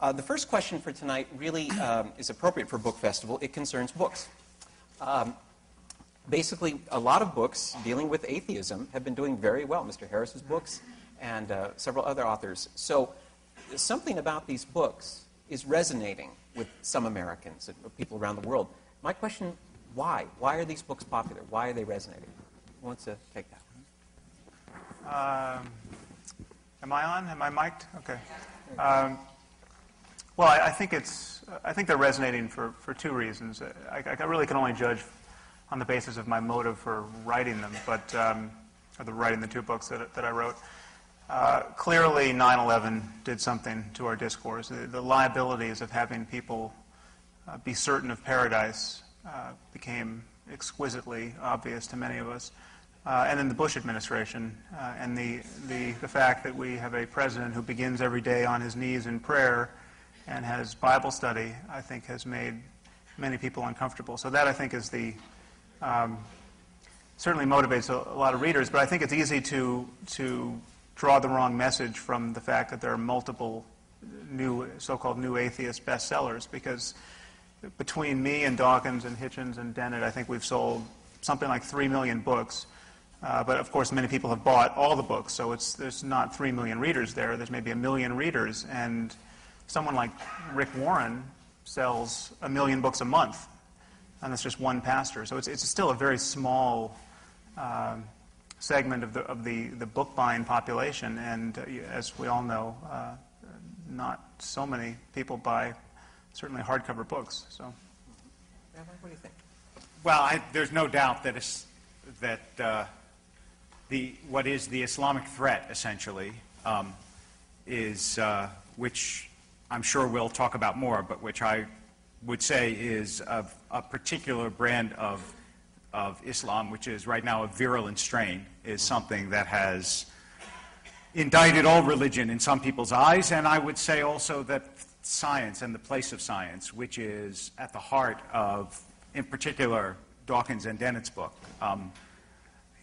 Uh, the first question for tonight really um, is appropriate for Book Festival. It concerns books. Um, basically, a lot of books dealing with atheism have been doing very well. Mr. Harris's books and uh, several other authors. So, something about these books is resonating with some Americans and people around the world. My question why? Why are these books popular? Why are they resonating? Who wants to take that? Um, am I on? Am I mic'd? Okay. Um, well, I, I, think it's. I think they're resonating for, for two reasons. I, I, really can only judge on the basis of my motive for writing them, but um, or the writing the two books that, that I wrote. Uh, clearly, 9/11 did something to our discourse. The, the liabilities of having people uh, be certain of paradise uh, became exquisitely obvious to many of us. Uh, and then the Bush administration uh, and the, the, the fact that we have a president who begins every day on his knees in prayer and has Bible study, I think, has made many people uncomfortable. So that, I think, is the um, certainly motivates a, a, lot of readers. But I think it's easy to to draw the wrong message from the fact that there are multiple new so-called new atheist bestsellers because between me and Dawkins and Hitchens and Dennett, I think we've sold something like three million books. Uh, but of course, many people have bought all the books, so it's, there's not three million readers there. There's maybe a million readers, and someone like Rick Warren sells a million books a month, and that's just one pastor. So it's, it's still a very small um, segment of the, of the, the book buying population, and uh, as we all know, uh, not so many people buy certainly hardcover books. So, Rabbi, what do you think? Well, I, there's no doubt that that uh, the what is the Islamic threat essentially um, is uh, which I'm sure we'll talk about more, but which I would say is of a particular brand of of Islam, which is right now a virulent strain, is something that has indicted all religion in some people's eyes, and I would say also that science and the place of science, which is at the heart of, in particular, Dawkins and Dennett's book, um,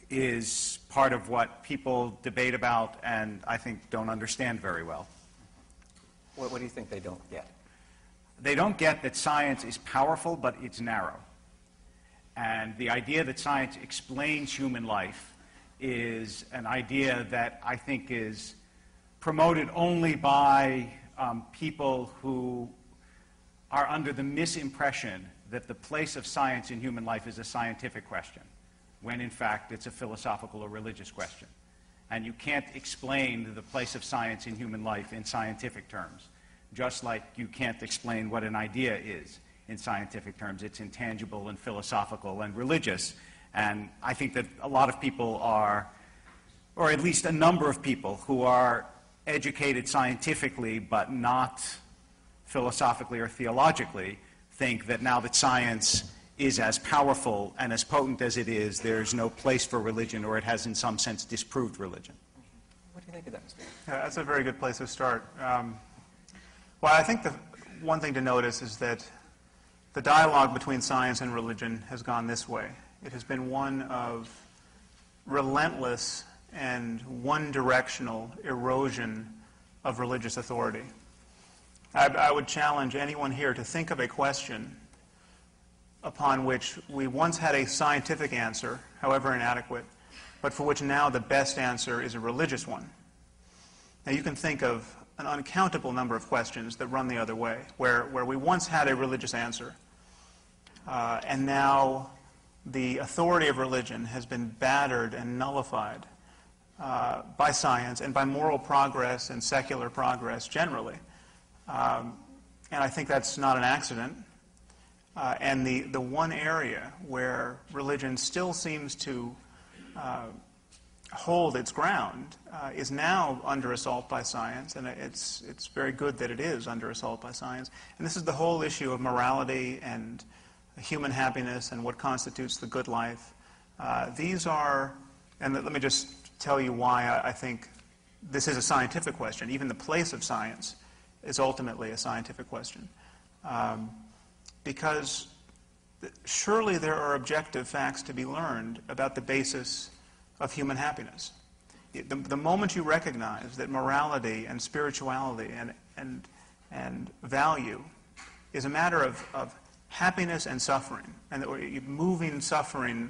is part of what people debate about and I think don't understand very well. What, what do you think they don't get? They don't get that science is powerful, but it's narrow. And the idea that science explains human life is an idea that I think is promoted only by um, people who are under the misimpression that the place of science in human life is a scientific question, when in fact it's a philosophical or religious question. And you can't explain the place of science in human life in scientific terms, just like you can't explain what an idea is in scientific terms. It's intangible and philosophical and religious. And I think that a lot of people are, or at least a number of people who are educated scientifically but not philosophically or theologically think that now that science is as powerful and as potent as it is, there's no place for religion or it has in some sense disproved religion. What do you think of that, Mr. Yeah, that's a very good place to start. Um, well, I think the one thing to notice is that the dialogue between science and religion has gone this way. It has been one of relentless and one directional erosion of religious authority. I, I, would challenge anyone here to think of a question upon which we once had a scientific answer, however inadequate, but for which now the best answer is a religious one. Now, you can think of an uncountable number of questions that run the other way, where, where we once had a religious answer, uh, and now the authority of religion has been battered and nullified uh, by science and by moral progress and secular progress generally. Um, and I think that's not an accident. Uh, and the, the one area where religion still seems to uh, hold its ground uh, is now under assault by science, and it's, it's very good that it is under assault by science. And this is the whole issue of morality and human happiness and what constitutes the good life. Uh, these are, and let me just tell you why I think this is a scientific question. Even the place of science is ultimately a scientific question. Um, because surely there are objective facts to be learned about the basis of human happiness. The, the moment you recognize that morality and spirituality and, and, and value is a matter of, of happiness and suffering, and that we're moving suffering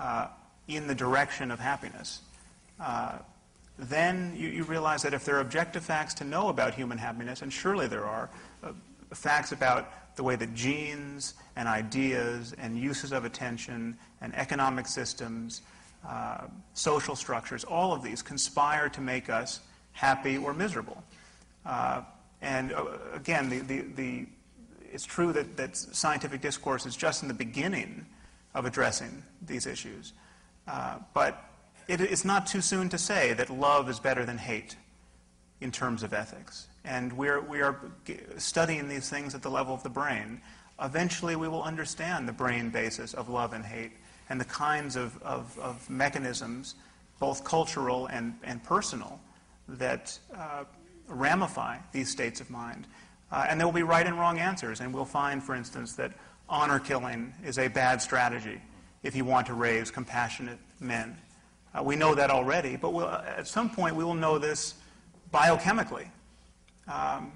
uh, in the direction of happiness, uh, then you, you, realize that if there are objective facts to know about human happiness, and surely there are, uh, facts about the way that genes and ideas and uses of attention and economic systems, uh, social structures, all of these conspire to make us happy or miserable. Uh, and uh, again, the, the, the, it's true that, that scientific discourse is just in the beginning of addressing these issues. Uh, but it, it's not too soon to say that love is better than hate in terms of ethics. And we're, we are studying these things at the level of the brain. Eventually, we will understand the brain basis of love and hate and the kinds of, of, of mechanisms, both cultural and, and personal, that uh, ramify these states of mind. Uh, and there will be right and wrong answers. And we'll find, for instance, that honor killing is a bad strategy if you want to raise compassionate men. Uh, we know that already, but we'll, at some point we will know this biochemically. Um,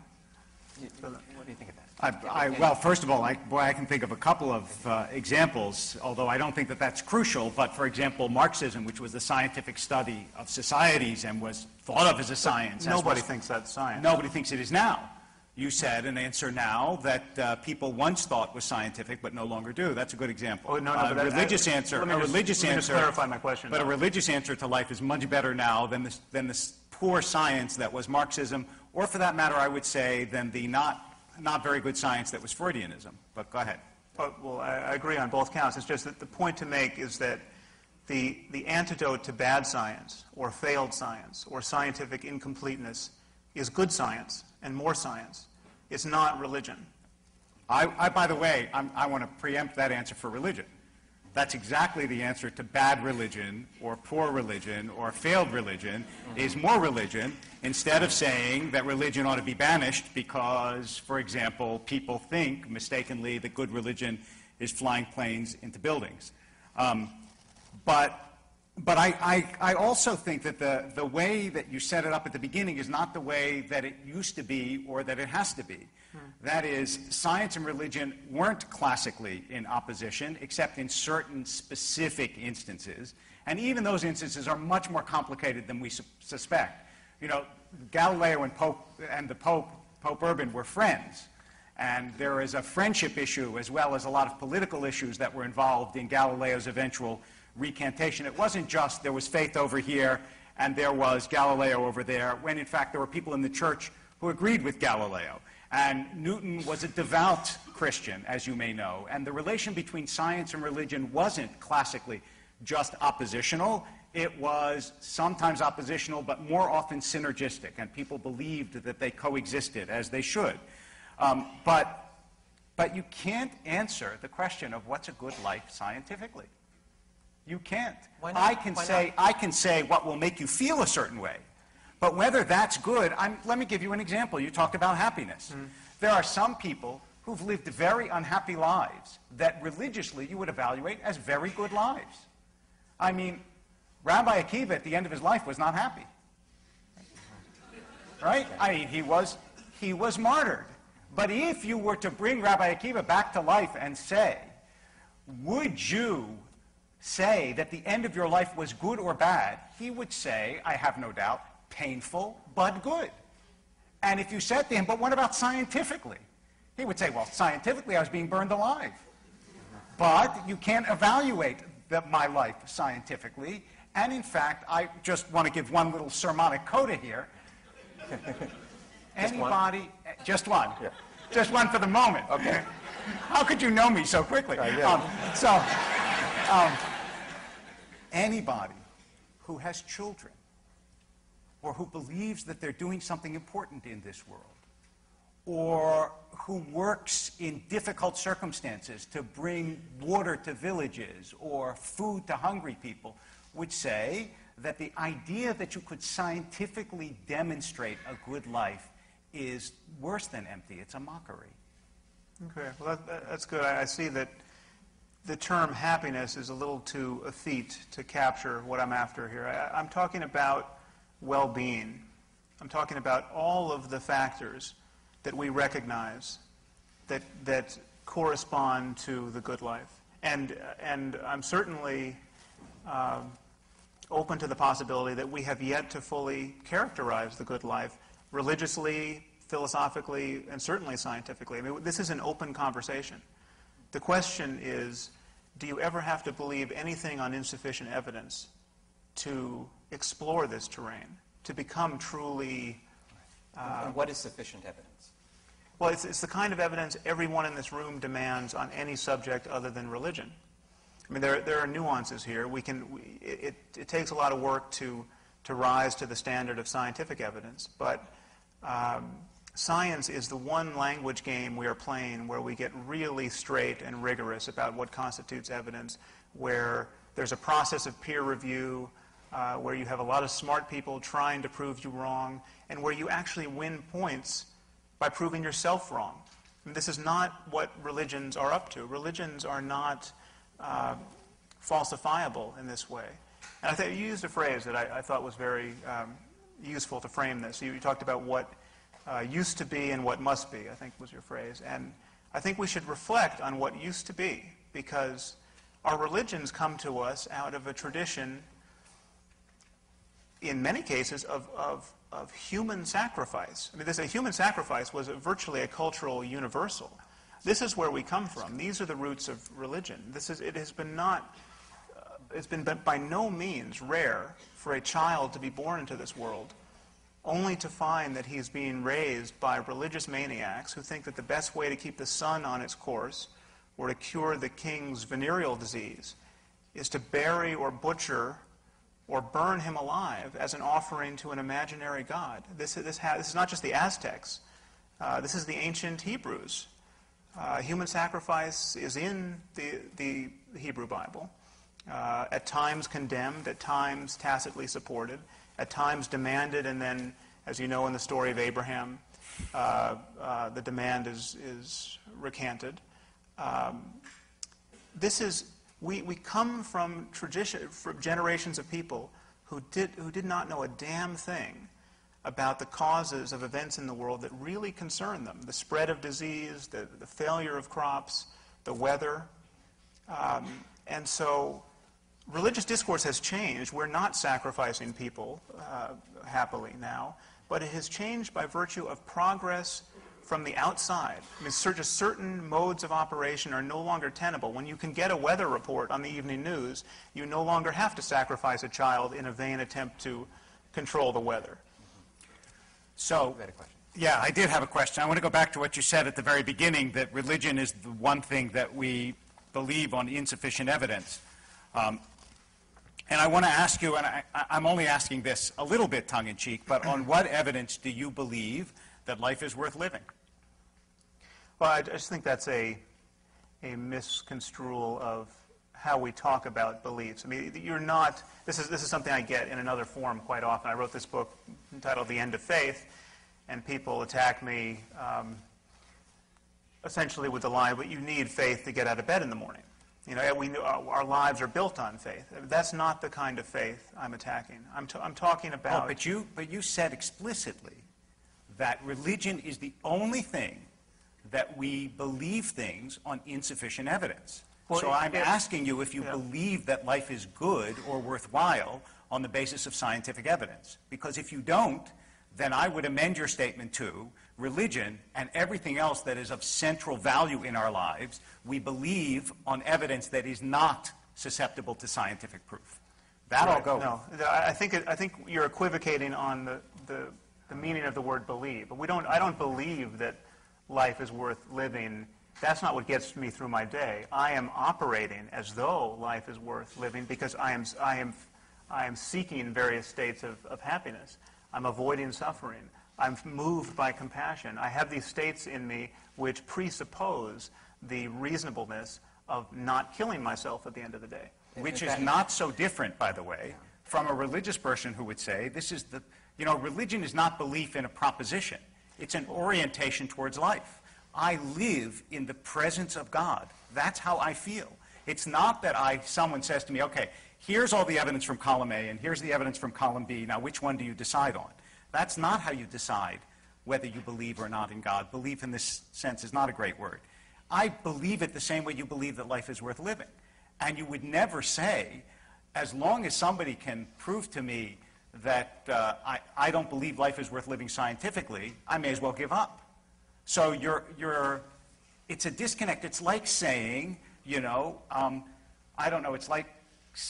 what do you think of that? I, I, well, first of all, I, boy, I can think of a couple of uh, examples, although I don't think that that's crucial. But for example, Marxism, which was the scientific study of societies and was thought of as a science. Nobody was, thinks that's science. Nobody thinks it is now. You said an answer now that uh, people once thought was scientific but no longer do. That's a good example. Oh, no, no, a religious I, answer. Let me a just, religious let me answer. Just clarify my question. But though. a religious answer to life is much better now than this, than this poor science that was Marxism, or for that matter, I would say, than the not not very good science that was Freudianism. But go ahead. Oh, well, I, I agree on both counts. It's just that the point to make is that the the antidote to bad science or failed science or scientific incompleteness is good science and more science. It's not religion. I, I by the way, I'm, I want to preempt that answer for religion. That's exactly the answer to bad religion or poor religion or failed religion is more religion instead of saying that religion ought to be banished because, for example, people think mistakenly that good religion is flying planes into buildings. Um, but but I, I, I, also think that the, the way that you set it up at the beginning is not the way that it used to be or that it has to be. Hmm. That is, science and religion weren't classically in opposition, except in certain specific instances. And even those instances are much more complicated than we su- suspect. You know, Galileo and, Pope, and the Pope, Pope Urban, were friends. And there is a friendship issue as well as a lot of political issues that were involved in Galileo's eventual recantation. It wasn't just there was faith over here and there was Galileo over there, when in fact there were people in the church who agreed with Galileo. And Newton was a devout Christian, as you may know. And the relation between science and religion wasn't classically just oppositional. It was sometimes oppositional, but more often synergistic. And people believed that they coexisted, as they should. Um, but, but you can't answer the question of what's a good life scientifically. You can't. I can Why say not? I can say what will make you feel a certain way. But whether that's good, I'm, let me give you an example. You talked about happiness. Mm. There are some people who've lived very unhappy lives that religiously you would evaluate as very good lives. I mean, Rabbi Akiva at the end of his life was not happy. Right? I mean, he was, he was martyred. But if you were to bring Rabbi Akiva back to life and say, would you say that the end of your life was good or bad, he would say, I have no doubt, painful but good. And if you said to him, but what about scientifically? He would say, well, scientifically, I was being burned alive. But you can't evaluate the, my life scientifically. And in fact, I just want to give one little sermonic coda here. Anybody, one? just one. Yeah. Just one for the moment. Okay. How could you know me so quickly? I did. Um, so, um, anybody who has children or who believes that they're doing something important in this world or who works in difficult circumstances to bring water to villages or food to hungry people would say that the idea that you could scientifically demonstrate a good life is worse than empty. It's a mockery. Okay, well, that, that's good. I, I see that the term happiness is a little too effete to capture what I'm after here. I, I'm talking about well being. I'm talking about all of the factors that we recognize that, that correspond to the good life. And, and I'm certainly um, open to the possibility that we have yet to fully characterize the good life religiously, philosophically, and certainly scientifically. I mean, this is an open conversation. The question is do you ever have to believe anything on insufficient evidence to explore this terrain, to become truly. Uh, what is sufficient evidence? Well, it's, it's the kind of evidence everyone in this room demands on any subject other than religion. I mean, there, there are nuances here. We can, we, it, it takes a lot of work to, to rise to the standard of scientific evidence, but um, science is the one language game we are playing where we get really straight and rigorous about what constitutes evidence, where there's a process of peer review, uh, where you have a lot of smart people trying to prove you wrong, and where you actually win points by proving yourself wrong. Mean, this is not what religions are up to. Religions are not uh, falsifiable in this way. And I think you used a phrase that I, I thought was very um, useful to frame this. You, you talked about what uh, used to be and what must be, I think was your phrase. And I think we should reflect on what used to be because our religions come to us out of a tradition, in many cases, of, of of human sacrifice. I mean, this a human sacrifice was virtually a cultural universal. This is where we come from. These are the roots of religion. This is it has been not uh, it's been by no means rare for a child to be born into this world only to find that he's being raised by religious maniacs who think that the best way to keep the sun on its course or to cure the king's venereal disease is to bury or butcher or burn him alive as an offering to an imaginary god. This, this, this is not just the Aztecs, uh, this is the ancient Hebrews. Uh, human sacrifice is in the, the Hebrew Bible, uh, at times condemned, at times tacitly supported, at times demanded, and then, as you know in the story of Abraham, uh, uh, the demand is, is recanted. Um, this is we, we come from, tradition, from generations of people who did, who did not know a damn thing about the causes of events in the world that really concern them the spread of disease, the, the failure of crops, the weather. Um, and so religious discourse has changed. We're not sacrificing people uh, happily now, but it has changed by virtue of progress from the outside. I mean, just certain modes of operation are no longer tenable. When you can get a weather report on the evening news, you no longer have to sacrifice a child in a vain attempt to control the weather. So, yeah, I did have a question. I want to go back to what you said at the very beginning that religion is the one thing that we believe on insufficient evidence. Um, and I want to ask you, and I, am only asking this a little bit tongue in cheek, but on what evidence do you believe that life is worth living? Well, I just think that's a, a misconstrual of how we talk about beliefs. I mean, you're not, this is, this is something I get in another form quite often. I wrote this book entitled The End of Faith, and people attack me um, essentially with the line, but you need faith to get out of bed in the morning. You know, we, uh, our lives are built on faith. That's not the kind of faith I'm attacking. I'm, t- I'm talking oh, about. Oh, but you, but you said explicitly that religion is the only thing that we believe things on insufficient evidence. Well, so I'm it, asking you if you yeah. believe that life is good or worthwhile on the basis of scientific evidence. Because if you don't, then I would amend your statement to religion and everything else that is of central value in our lives, we believe on evidence that is not susceptible to scientific proof. That right. Go. No, I think, it, I think you're equivocating on the, the, the meaning of the word believe. But we don't, I don't believe that life is worth living. That's not what gets me through my day. I am operating as though life is worth living because I am, I am, I am seeking various states of, of happiness. I'm avoiding suffering. I'm moved by compassion. I have these states in me which presuppose the reasonableness of not killing myself at the end of the day. Which is not so different, by the way, from a religious person who would say, this is the, you know, religion is not belief in a proposition. It's an orientation towards life. I live in the presence of God. That's how I feel. It's not that I, someone says to me, okay, here's all the evidence from column A and here's the evidence from column B. Now, which one do you decide on? That's not how you decide whether you believe or not in God. Belief in this sense is not a great word. I believe it the same way you believe that life is worth living. And you would never say, as long as somebody can prove to me that uh, I, I don't believe life is worth living scientifically, I may as well give up. So you're, you're, it's a disconnect. It's like saying, you know, um, I don't know, it's like,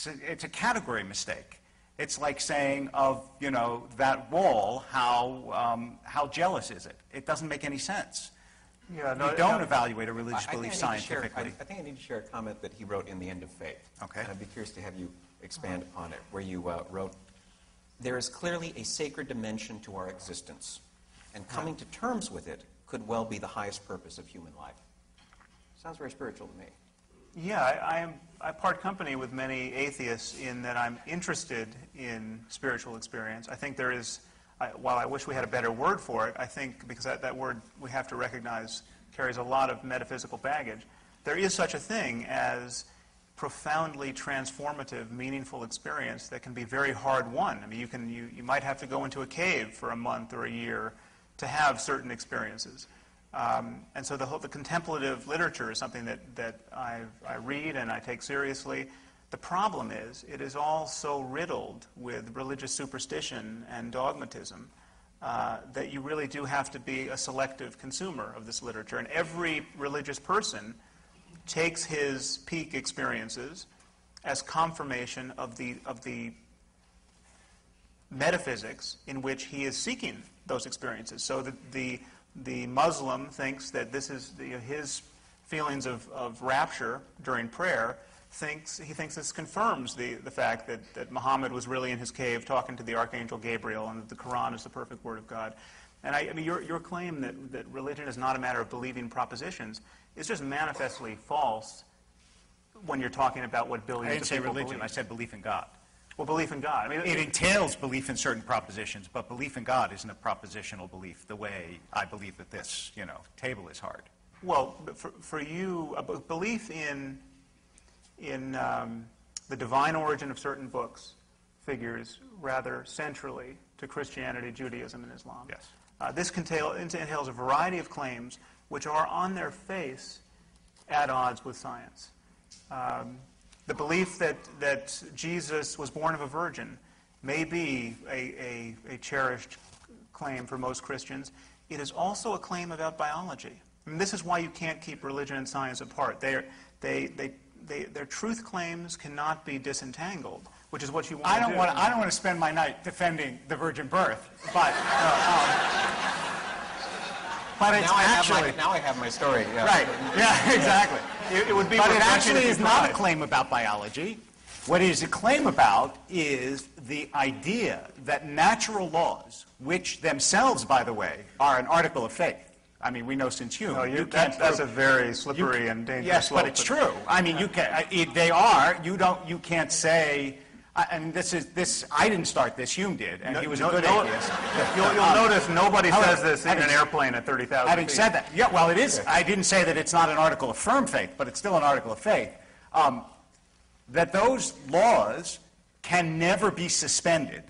it's a category mistake. It's like saying of, you know, that wall, how, um, how jealous is it? It doesn't make any sense. Yeah, no, you don't no. evaluate a religious I- I belief think I need to share- scientifically. I I think I need to share a comment that he wrote in The End of Faith. Okay. And I'd be curious to have you expand upon it, where you uh, wrote, There is clearly a sacred dimension to our existence, and coming to terms with it could well be the highest purpose of human life. Sounds very spiritual to me. Yeah, I, I, am, I part company with many atheists in that I'm interested in spiritual experience. I think there is, I, while I wish we had a better word for it, I think because that, that word we have to recognize carries a lot of metaphysical baggage, there is such a thing as profoundly transformative, meaningful experience that can be very hard won. I mean, you, can, you, you might have to go into a cave for a month or a year to have certain experiences. Um, and so the, the contemplative literature is something that, that i I read and I take seriously. The problem is, it is all so riddled with religious superstition and dogmatism uh, that you really do have to be a selective consumer of this literature. And every religious person takes his peak experiences as confirmation of the, of the metaphysics in which he is seeking those experiences. So the, the, the Muslim thinks that this is the, his feelings of, of rapture during prayer. Thinks, he thinks this confirms the, the fact that, that Muhammad was really in his cave talking to the Archangel Gabriel and that the Quran is the perfect word of God. And I, I mean, your, your claim that, that religion is not a matter of believing propositions is just manifestly false when you're talking about what billions I didn't say religion, believe. I said belief in God. Well, belief in God. I mean, It entails belief in certain propositions, but belief in God isn't a propositional belief the way I believe that this, you know, table is hard. Well, for, for you, a b- belief in, in um, the divine origin of certain books figures rather centrally to Christianity, Judaism, and Islam. Yes. Uh, this contail, entails a variety of claims which are on their face at odds with science. Um, the belief that, that Jesus was born of a virgin may be a, a, a cherished claim for most Christians. It is also a claim about biology. I mean, this is why you can't keep religion and science apart. They are, they, they, they, their truth claims cannot be disentangled, which is what you want I don't do. want to, I don't want to spend my night defending the virgin birth, but, uh, um, but it's now, I have actually, my, now I have my story. yeah. right, yeah, exactly. It, it would be But it actually is not a claim about biology. What it is a claim about is the idea that natural laws, which themselves, by the way, are an article of faith. I mean, we know since Hume. No, you- you that's, can't that's a very slippery ca- and dangerous Yes, slope, but it's true. I mean, you can. uh, It, they are. You don't. You can't say. I, and this is this. I didn't start this. Hume did, and he was a good no- atheist. You'll, you'll Um, notice nobody however, says this in an airplane at 30,000 Having feet. said that, yeah, well, it is. I didn't say that it's not an article of firm faith, but it's still an article of faith. Um, that those laws can never be suspended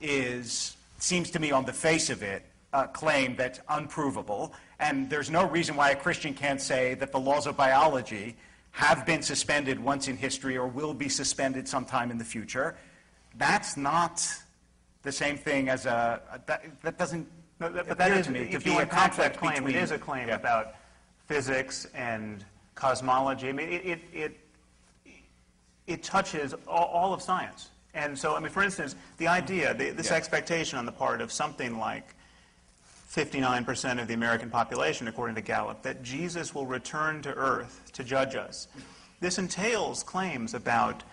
is seems to me, on the face of it, a claim that's unprovable. And there's no reason why a Christian can't say that the laws of biology have been suspended once in history or will be suspended sometime in the future. That's not the same thing as a. That, that doesn't. No, that- but that is, to me to if be a conflict claim, between. it is a claim Yeah. about physics and cosmology. I mean, it, it, it, it touches all, all of science. And so, I mean, for instance, the idea, the, this Yeah. expectation on the part of something like 59% of the American population, according to Gallup, that Jesus will return to earth to judge us. This entails claims about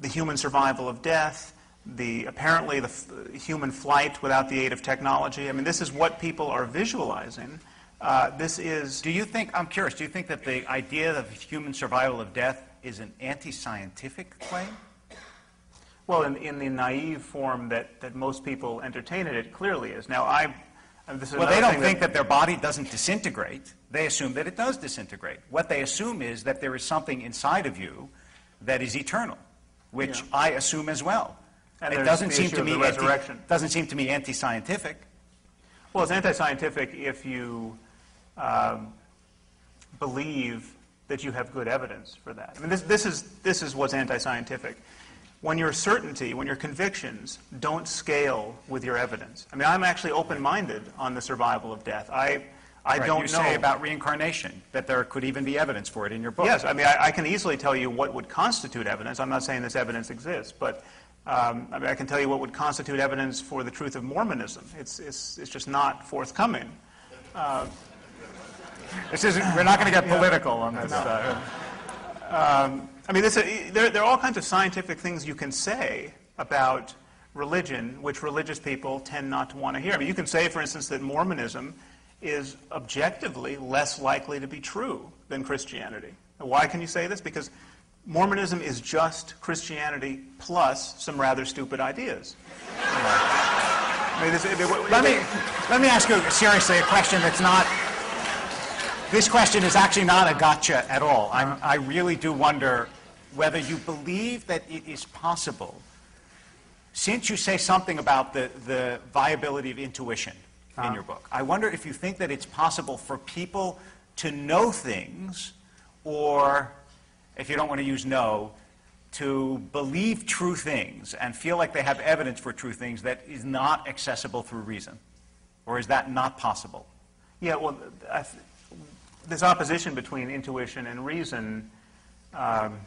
the, human survival of death, the apparently the f- human flight without the aid of technology. I mean, this is what people are visualizing. Uh, this is Do you think, I'm curious, do you think that the idea of human survival of death is an anti scientific claim? Well, in, in the naive form that, that most people entertain it, it clearly is. Now, I, is Well, they don't think that their body doesn't disintegrate. They assume that it does disintegrate. What they assume is that there is something inside of you that is eternal, which Yeah. I assume as well. And it doesn't seem to me anti, doesn't seem to me anti-scientific. Well, it's anti-scientific if you um, believe that you have good evidence for that. I mean, this, this, is, this is what's anti-scientific. When your certainty, when your convictions don't scale with your evidence. I mean, I'm actually open-minded on the survival of death. I, I Right, don't you know. say about reincarnation, that there could even be evidence for it in your book. Yes, I mean, I, I can easily tell you what would constitute evidence. I'm not saying this evidence exists, but um, I mean, I can tell you what would constitute evidence for the truth of Mormonism. It's, it's, it's just not forthcoming. This isn't, we're not going to get political on this. uh, I mean, this, uh, there, there are all kinds of scientific things you can say about religion, which religious people tend not to want to hear. I mean, you can say, for instance, that Mormonism is objectively less likely to be true than Christianity. Why can you say this? Because Mormonism is just Christianity plus some rather stupid ideas. I mean, this- Let me, let me ask you seriously a question that's not, this question is actually not a gotcha at all. I'm, I really do wonder whether you believe that it is possible, since you say something about the, the viability of intuition in uh-huh. your book, I wonder if you think that it's possible for people to know things, or, if you don't want to use know, to believe true things and feel like they have evidence for true things that is not accessible through reason? Or is that not possible? Yeah, well, I th- this opposition between intuition and reason um,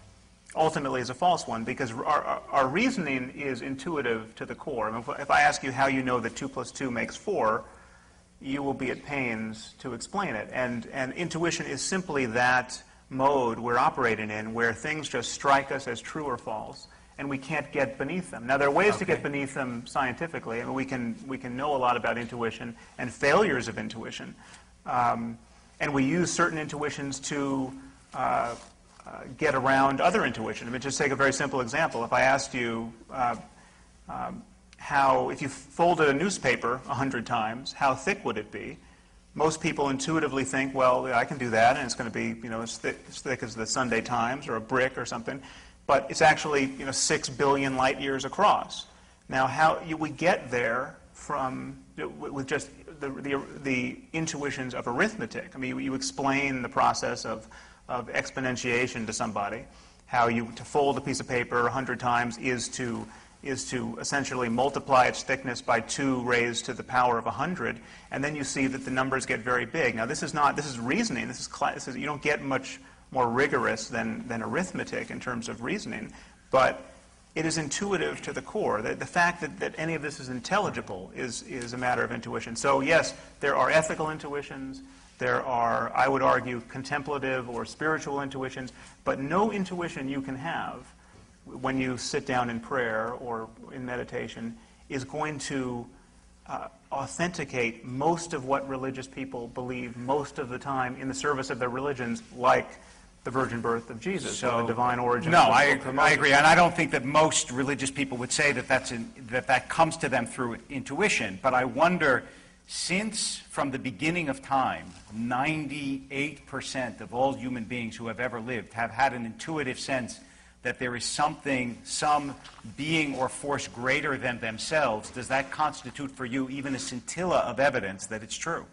ultimately is a false one because our, our, our reasoning is intuitive to the core. I mean, if, if I ask you how you know that 2 plus 2 makes 4, you will be at pains to explain it. And, and intuition is simply that mode we're operating in where things just strike us as true or false and we can't get beneath them. Now, there are ways to get beneath them scientifically. I mean, we can, we can know a lot about intuition and failures of intuition. Um, and we use certain intuitions to uh, uh, get around other intuition. I mean, just take a very simple example. If I asked you uh, um, how, if you folded a newspaper a hundred times, how thick would it be? Most people intuitively think, well, I can do that, and it's going to be, you know, as thick, as thick as the Sunday Times or a brick or something. But it's actually, you know, six billion light years across. Now, how you, we get there from with just the, the, the intuitions of arithmetic. I mean, you, you explain the process of, of exponentiation to somebody, how you to fold a piece of paper 100 times is to is to essentially multiply its thickness by 2 raised to the power of 100, and then you see that the numbers get very big. Now, this is not, this is reasoning. This is, this is you don't get much more rigorous than, than arithmetic in terms of reasoning, but it is intuitive to the core. The, the fact that, that any of this is intelligible is, is a matter of intuition. So, yes, there are ethical intuitions, there are, I would argue, contemplative or spiritual intuitions, but no intuition you can have when you sit down in prayer or in meditation is going to uh, authenticate most of what religious people believe most of the time in the service of their religions, like the virgin birth of Jesus or the divine origin. No, I, I agree, and I don't think that most religious people would say that that's in, that that comes to them through intuition. But I wonder, since from the beginning of time, 98% of all human beings who have ever lived have had an intuitive sense that there is something, some being or force greater than themselves, does that constitute for you even a scintilla of evidence that it's true?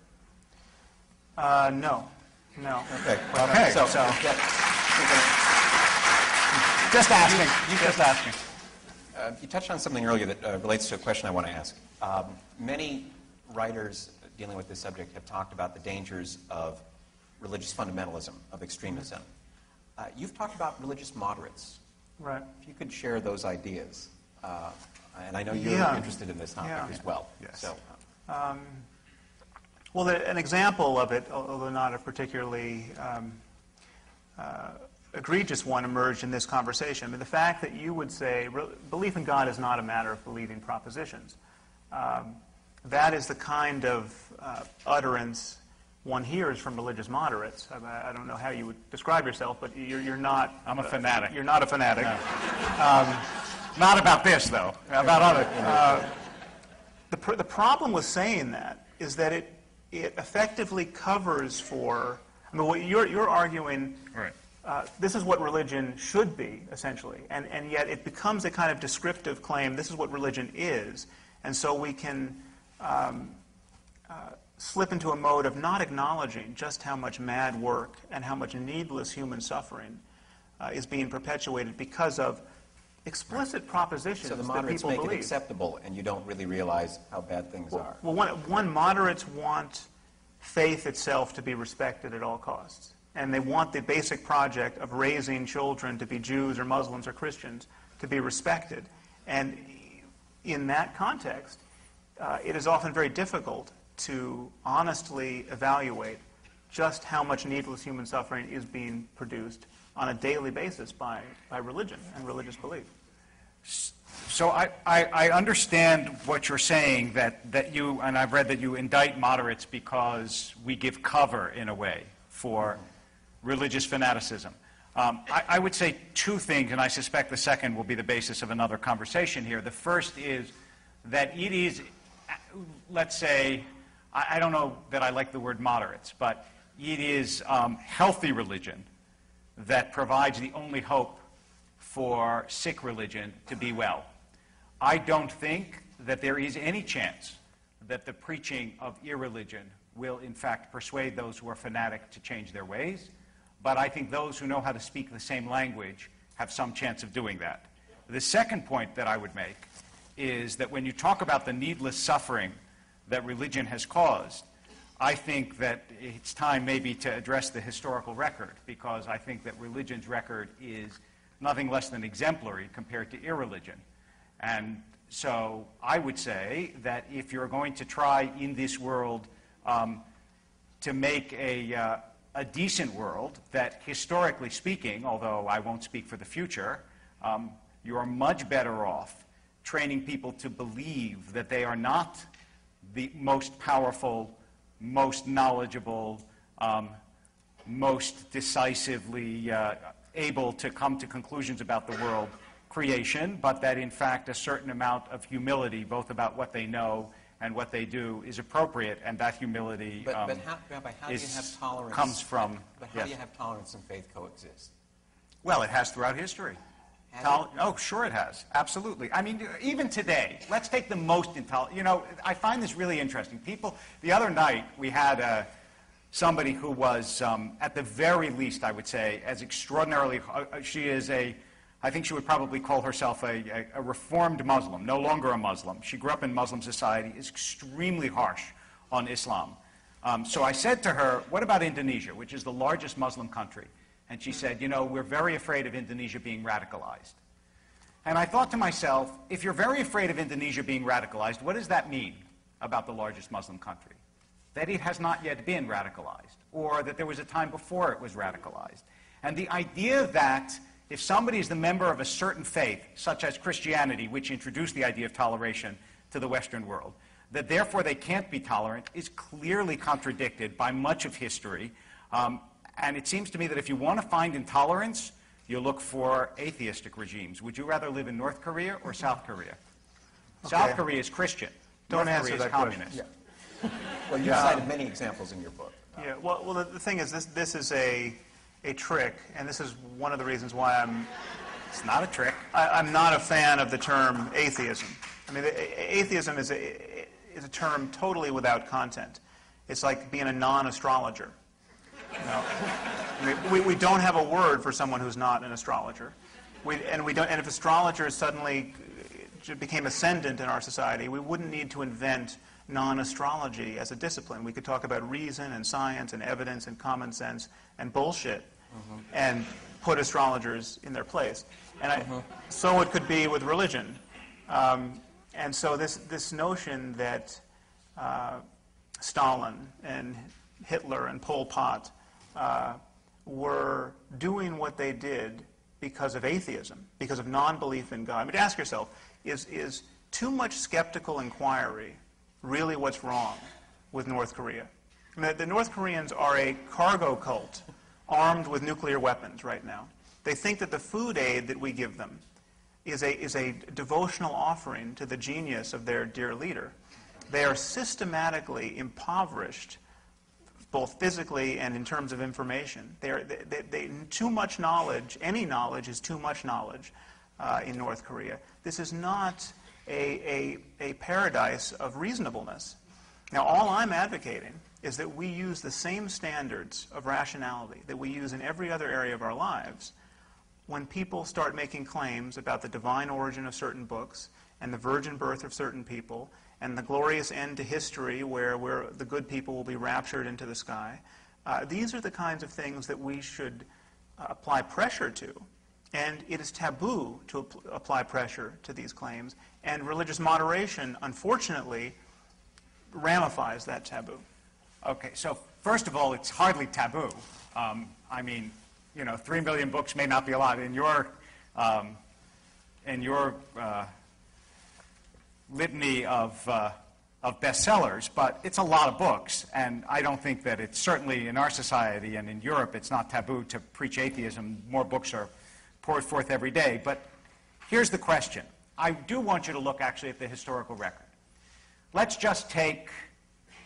Uh, no, no. Okay. Okay, So, so- yeah, Just asking, You just asking. uh, you touched on something earlier that uh, relates to a question I want to ask. Um, many writers dealing with this subject have talked about the dangers of religious fundamentalism, of extremism. Uh, you've talked about religious moderates. Right. If you could share those ideas, uh, and I know you're Yeah. interested in this topic Yeah. as well. Yes. So, Well, the, an example of it, although not a particularly um, uh, egregious one, emerged in this conversation. I mean, the fact that you would say belief in God is not a matter of believing propositions. Um, that is the kind of uh, utterance one hears from religious moderates. I, I don't know how you would describe yourself, but you're, you're not. I'm a fanatic. You're not a fanatic. Not about this, though, about other. The, pr- the problem with saying that is that it, it effectively covers for, I mean, what you're, you're arguing, Right. uh, this is what religion should be, essentially, and, and yet it becomes a kind of descriptive claim, this is what religion is, and so we can um, slip into a mode of not acknowledging just how much mad work and how much needless human suffering uh, is being perpetuated because of explicit propositions So the that moderates people make believe. it acceptable, and you don't really realize how bad things are. Well, one, one, moderates want faith itself to be respected at all costs. And they want the basic project of raising children to be Jews or Muslims or Christians to be respected. And in that context, uh, it is often very difficult to honestly evaluate just how much needless human suffering is being produced on a daily basis by, by religion and religious belief. So I, I, I understand what you're saying, that, that you, and I've read that you indict moderates because we give cover, in a way, for religious fanaticism. Um, I, I would say two things, and I suspect the second will be the basis of another conversation here. The first is that it is, let's say, I, I don't know that I like the word moderates, but it is um, healthy religion that provides the only hope for sick religion to be well. I don't think that there is any chance that the preaching of irreligion will, in fact, persuade those who are fanatic to change their ways. But I think those who know how to speak the same language have some chance of doing that. The second point that I would make is that when you talk about the needless suffering that religion has caused, I think that it's time maybe to address the historical record because I think that religion's record is nothing less than exemplary compared to irreligion. And so I would say that if you're going to try in this world um, to make a, uh, a decent world, that historically speaking, although I won't speak for the future, um, you are much better off training people to believe that they are not the most powerful most knowledgeable, um, most decisively uh, able to come to conclusions about the world creation, but that in fact a certain amount of humility, both about what they know and what they do, is appropriate, and that humility But, um, but how, Rabbi, how do you have tolerance? comes from. But how yes. do you have tolerance and faith coexist? Well, it has throughout history. Oh, sure it has. Absolutely. I mean, even today, let's take the most intolerant. You know, I find this really interesting. People, the other night, we had uh, somebody who was, um, at the very least, I would say, as extraordinarily, uh, uh, she is a, I think she would probably call herself a, a, a reformed Muslim, no longer a Muslim. She grew up in Muslim society, is extremely harsh on Islam. Um, so I said to her, what about Indonesia, which is the largest Muslim country? And she said, you know, we're very afraid of Indonesia being radicalized. And I thought to myself, if you're very afraid of Indonesia being radicalized, what does that mean about the largest Muslim country? That it has not yet been radicalized, or that there was a time before it was radicalized. And the idea that if somebody is the member of a certain faith, such as Christianity, which introduced the idea of toleration to the Western world, that therefore they can't be tolerant is clearly contradicted by much of history. Um, and it seems to me that if you want to find intolerance, you look for atheistic regimes. Would you rather live in North Korea or South Korea? South Korea is Christian. Don't North answer Korea is that question. communist. Well, you cited many examples in your book. Yeah, well, well the, the thing is, this, this is a, a trick, and this is one of the reasons why I'm, It's not a trick. I, I'm not a fan of the term atheism. I mean, the, a- atheism is a, is a term totally without content. It's like being a non-astrologer. I mean, we, we don't have a word for someone who's not an astrologer. We, and, we don't, and if astrologers suddenly uh, became ascendant in our society, we wouldn't need to invent non-astrology as a discipline. We could talk about reason and science and evidence and common sense and bullshit and put astrologers in their place. And I, so it could be with religion. Um, and so this, this notion that uh, Stalin and Hitler and Pol Pot uh, were doing what they did because of atheism, because of non-belief in God. I mean, ask yourself, is, is too much skeptical inquiry really what's wrong with North Korea? I mean, the, the North Koreans are a cargo cult armed with nuclear weapons right now. They think that the food aid that we give them is a, is a devotional offering to the genius of their dear leader. They are systematically impoverished, both physically and in terms of information. They they, they, too much knowledge, any knowledge is too much knowledge uh, in North Korea. This is not a, a, a paradise of reasonableness. Now, all I'm advocating is that we use the same standards of rationality that we use in every other area of our lives when people start making claims about the divine origin of certain books and the virgin birth of certain people and the glorious end to history where, where the good people will be raptured into the sky. Uh, these are the kinds of things that we should uh, apply pressure to. And it is taboo to apply pressure to these claims. And religious moderation, unfortunately, ramifies that taboo. Okay, so first of all, it's hardly taboo. Um, I mean, you know, three million books may not be a lot in your um, in your uh, litany of uh, of bestsellers, but it's a lot of books, and I don't think that it's certainly in our society and in Europe it's not taboo to preach atheism. More books are poured forth every day. But here's the question: I do want you to look actually at the historical record. Let's just take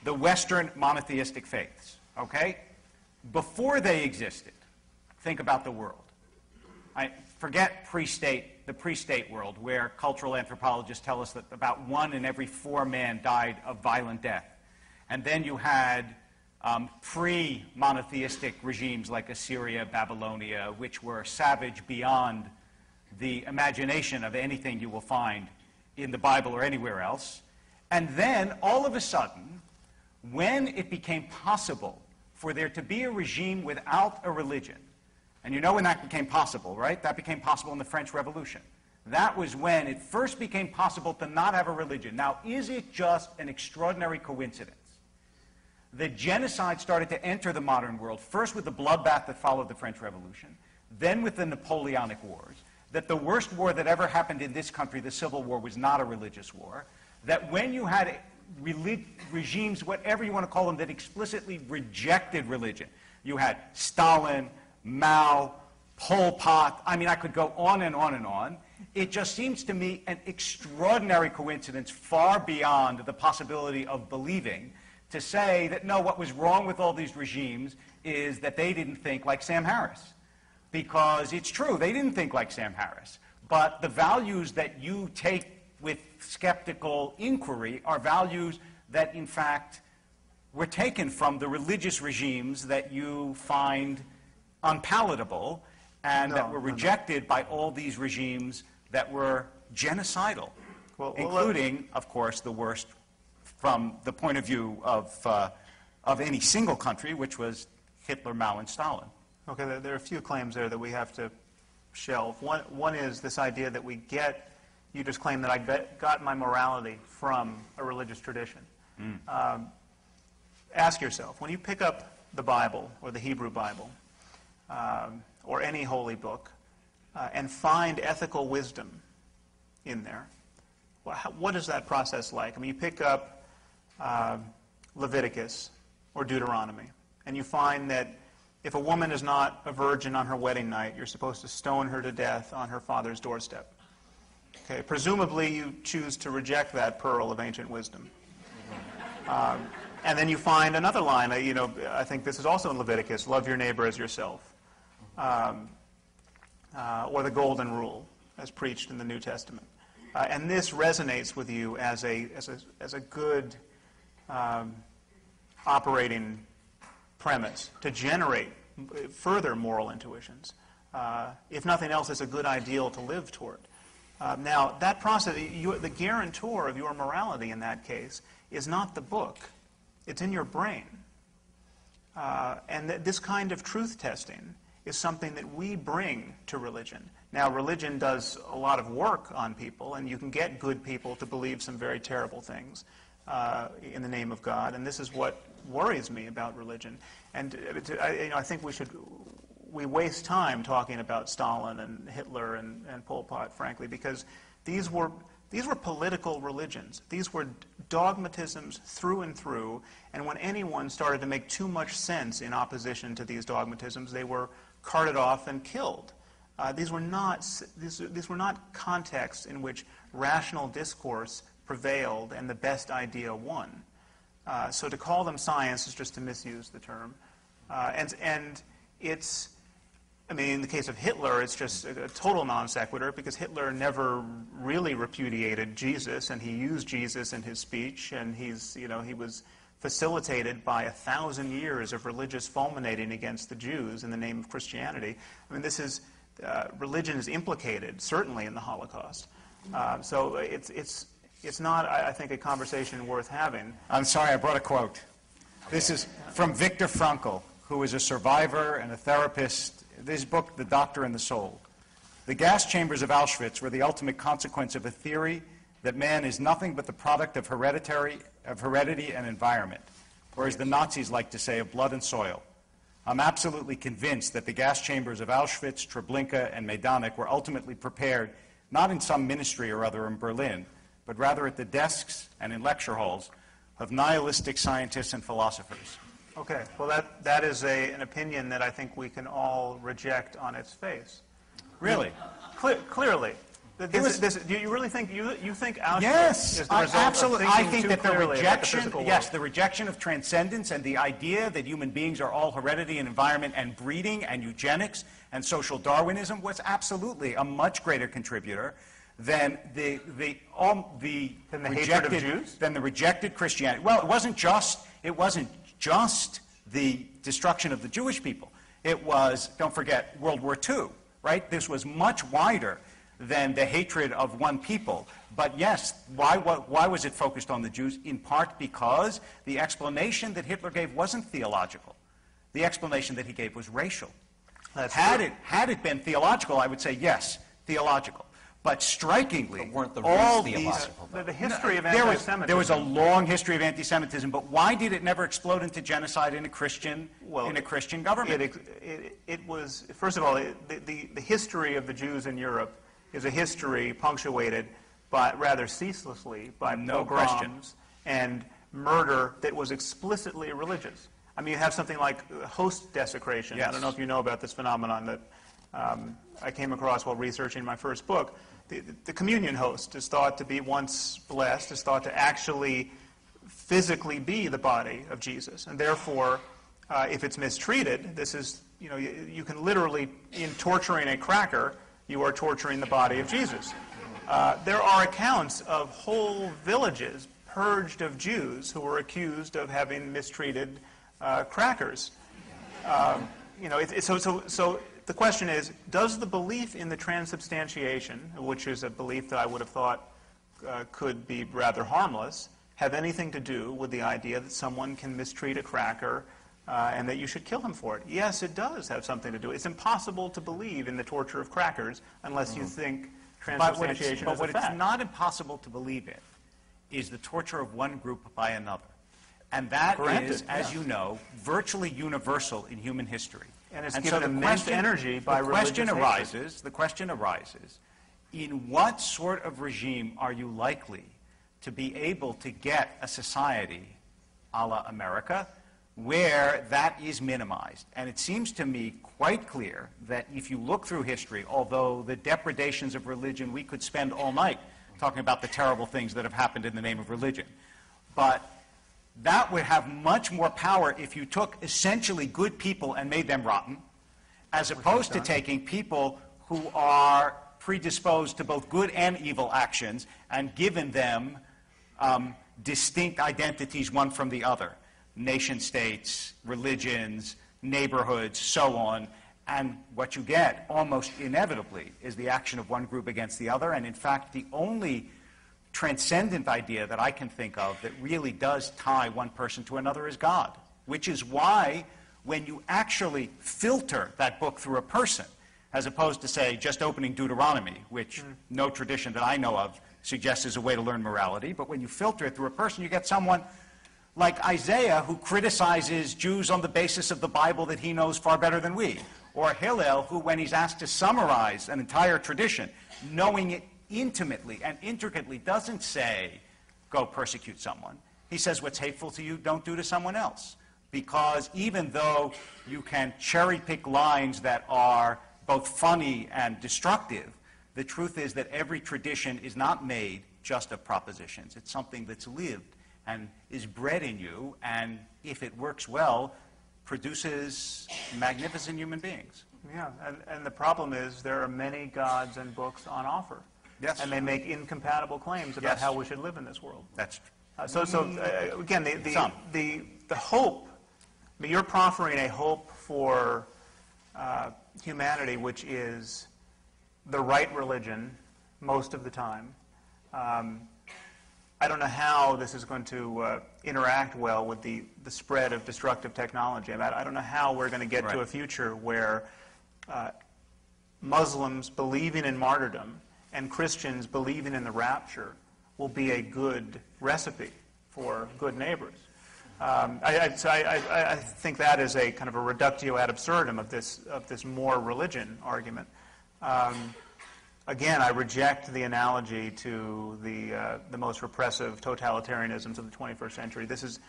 the Western monotheistic faiths, okay? Before they existed, think about the world. I forget pre-state, the pre-state world, where cultural anthropologists tell us that about one in every four men died of violent death. And then you had um, pre-monotheistic regimes like Assyria, Babylonia, which were savage beyond the imagination of anything you will find in the Bible or anywhere else. And then, all of a sudden, when it became possible for there to be a regime without a religion, and you know when that became possible, right? That became possible in the French Revolution. That was when it first became possible to not have a religion. Now, is it just an extraordinary coincidence that genocide started to enter the modern world, first with the bloodbath that followed the French Revolution, then with the Napoleonic Wars, that the worst war that ever happened in this country, the Civil War, was not a religious war, that when you had regimes, whatever you want to call them, that explicitly rejected religion. You had Stalin, Mao, Pol Pot. I mean, I could go on and on and on. It just seems to me an extraordinary coincidence, far beyond the possibility of believing, to say that no, what was wrong with all these regimes is that they didn't think like Sam Harris. Because it's true, they didn't think like Sam Harris. But the values that you take with skeptical inquiry are values that, in fact, were taken from the religious regimes that you find unpalatable and No, that were no, no. rejected by all these regimes that were genocidal, Well, well, let- including, of course, the worst from the point of view of, uh, of any single country, which was Hitler, Mao, and Stalin. Okay, there, there are a few claims there that we have to shelve. One, one is this idea that we get, you just claim that I bet, got my morality from a religious tradition. Um, ask yourself, when you pick up the Bible or the Hebrew Bible um, or any holy book uh, and find ethical wisdom in there, wha- how- what is that process like? I mean, you pick up um, Leviticus or Deuteronomy, and you find that if a woman is not a virgin on her wedding night, you're supposed to stone her to death on her father's doorstep. Okay, presumably you choose to reject that pearl of ancient wisdom. Um, and then you find another line, uh, you know, I think this is also in Leviticus love your neighbor as yourself. Um, uh, or the golden rule, as preached in the New Testament. Uh, and this resonates with you as a, as a, as a good um, operating premise to generate further moral intuitions. Uh, if nothing else, it's a good ideal to live toward. Uh, now, that process, you, the guarantor of your morality in that case is not the book, it's in your brain. Uh, and th- this kind of truth testing is something that we bring to religion. Now, religion does a lot of work on people, and you can get good people to believe some very terrible things uh, in the name of God, and this is what worries me about religion. And uh, to, I, you know, I think we should we waste time talking about Stalin and Hitler and, and Pol Pot, frankly, because these were these were political religions. These were dogmatisms through and through. And when anyone started to make too much sense in opposition to these dogmatisms, they were carted off and killed. Uh, these were not these, these were not contexts in which rational discourse prevailed and the best idea won. Uh, so to call them science is just to misuse the term. Uh, and, and it's, I mean, in the case of Hitler, it's just a, a total non sequitur because Hitler never really repudiated Jesus, and he used Jesus in his speech, and he's, you know, he was facilitated by a thousand years of religious fulminating against the Jews in the name of Christianity. I mean, this is, uh, religion is implicated, certainly, in the Holocaust. Uh, so it's, it's, it's not, I I think, a conversation worth having. I'm sorry, I brought a quote. This is from Viktor Frankl, who is a survivor and a therapist. This book, The Doctor and the Soul. The gas chambers of Auschwitz were the ultimate consequence of a theory that man is nothing but the product of hereditary of heredity and environment, or as the Nazis like to say, of blood and soil. I'm absolutely convinced that the gas chambers of Auschwitz, Treblinka, and Majdanek were ultimately prepared not in some ministry or other in Berlin, but rather at the desks and in lecture halls of nihilistic scientists and philosophers. Okay, well, that, that is a, an opinion that I think we can all reject on its face. Really? Cle- clearly. Th- This, was- this, do you really think, you, you think Auschwitz Yes, is the I result absolutely. of I think that the about the rejection, yes, the rejection of transcendence and the idea that human beings are all heredity and environment and breeding and eugenics and social Darwinism was absolutely a much greater contributor than the the all the Than the hatred of rejected Jews? than the rejected Christianity. Well, it wasn't just it wasn't just the destruction of the Jewish people. It was don't forget World War II, right? This was much wider than the hatred of one people. But yes, why, why, why was it focused on the Jews? In part because the explanation that Hitler gave wasn't theological. The explanation that he gave was racial. That's had true. it had it been theological, I would say yes, theological. But strikingly, But weren't the all these? The, the history of there was, anti-Semitism. there was a long history of anti-Semitism, but why did it never explode into genocide in a Christian Well, in a Christian government? It, it, it was, first of all, it, the, the, the history of the Jews in Europe is a history punctuated by, rather ceaselessly by No pogroms question. and murder that was explicitly religious. I mean, you have something like host desecration. I don't know if you know about this phenomenon that um, I came across while researching my first book. The, the communion host is thought to be, once blessed, is thought to actually physically be the body of Jesus. And therefore, uh, if it's mistreated, this is, you know, you, you can literally, in torturing a cracker, you are torturing the body of Jesus. Uh, there are accounts of whole villages purged of Jews who were accused of having mistreated uh, crackers. Um, you know, it, it- so, so, so the question is, does the belief in the transubstantiation, which is a belief that I would have thought uh, could be rather harmless, have anything to do with the idea that someone can mistreat a cracker uh, and that you should kill him for it? Yes, it does have something to do. It's impossible to believe in the torture of crackers unless you think But what, it's, transubstantiation but is what it's not impossible to believe in is the torture of one group by another. And that is, Granted, as yeah. you know, virtually universal in human history. And it's so given the immense question- energy by The question religious hatred. arises, the question arises, in what sort of regime are you likely to be able to get a society a la America where that is minimized? And it seems to me quite clear that if you look through history, although the depredations of religion, we could spend all night talking about the terrible things that have happened in the name of religion. But that would have much more power if you took essentially good people and made them rotten, as opposed to taking people who are predisposed to both good and evil actions and given them um, distinct identities one from the other nation states, religions, neighborhoods, so on. And what you get almost inevitably is the action of one group against the other. And in fact, the only transcendent idea that I can think of that really does tie one person to another is God, which is why when you actually filter that book through a person, as opposed to, say, just opening Deuteronomy, which hmm. no tradition that I know of suggests is a way to learn morality, but when you filter it through a person, you get someone like Isaiah who criticizes Jews on the basis of the Bible that he knows far better than we, or Hillel who, when he's asked to summarize an entire tradition, knowing it intimately and intricately, doesn't say, go persecute someone. He says, what's hateful to you, don't do to someone else. Because even though you can cherry pick lines that are both funny and destructive, the truth is that every tradition is not made just of propositions. It's something that's lived and is bred in you, and if it works well, produces magnificent human beings. Yeah, and, and the problem is there are many gods and books on offer. Yes. And they make incompatible claims about Yes. how we should live in this world. That's Uh, so, so uh, again, the, the, the, the hope, I mean, you're proffering a hope for uh, humanity, which is the right religion most of the time. Um, I don't know how this is going to uh, interact well with the, the spread of destructive technology. I, mean, I don't know how we're going to get to a future where uh, Muslims believing in martyrdom and Christians believing in the rapture will be a good recipe for good neighbors. Um, I, I, so I, I, I think that is a kind of a reductio ad absurdum of this, of this more religion argument. Um, again, I reject the analogy to the, uh, the most repressive totalitarianisms of the 21st century. This is,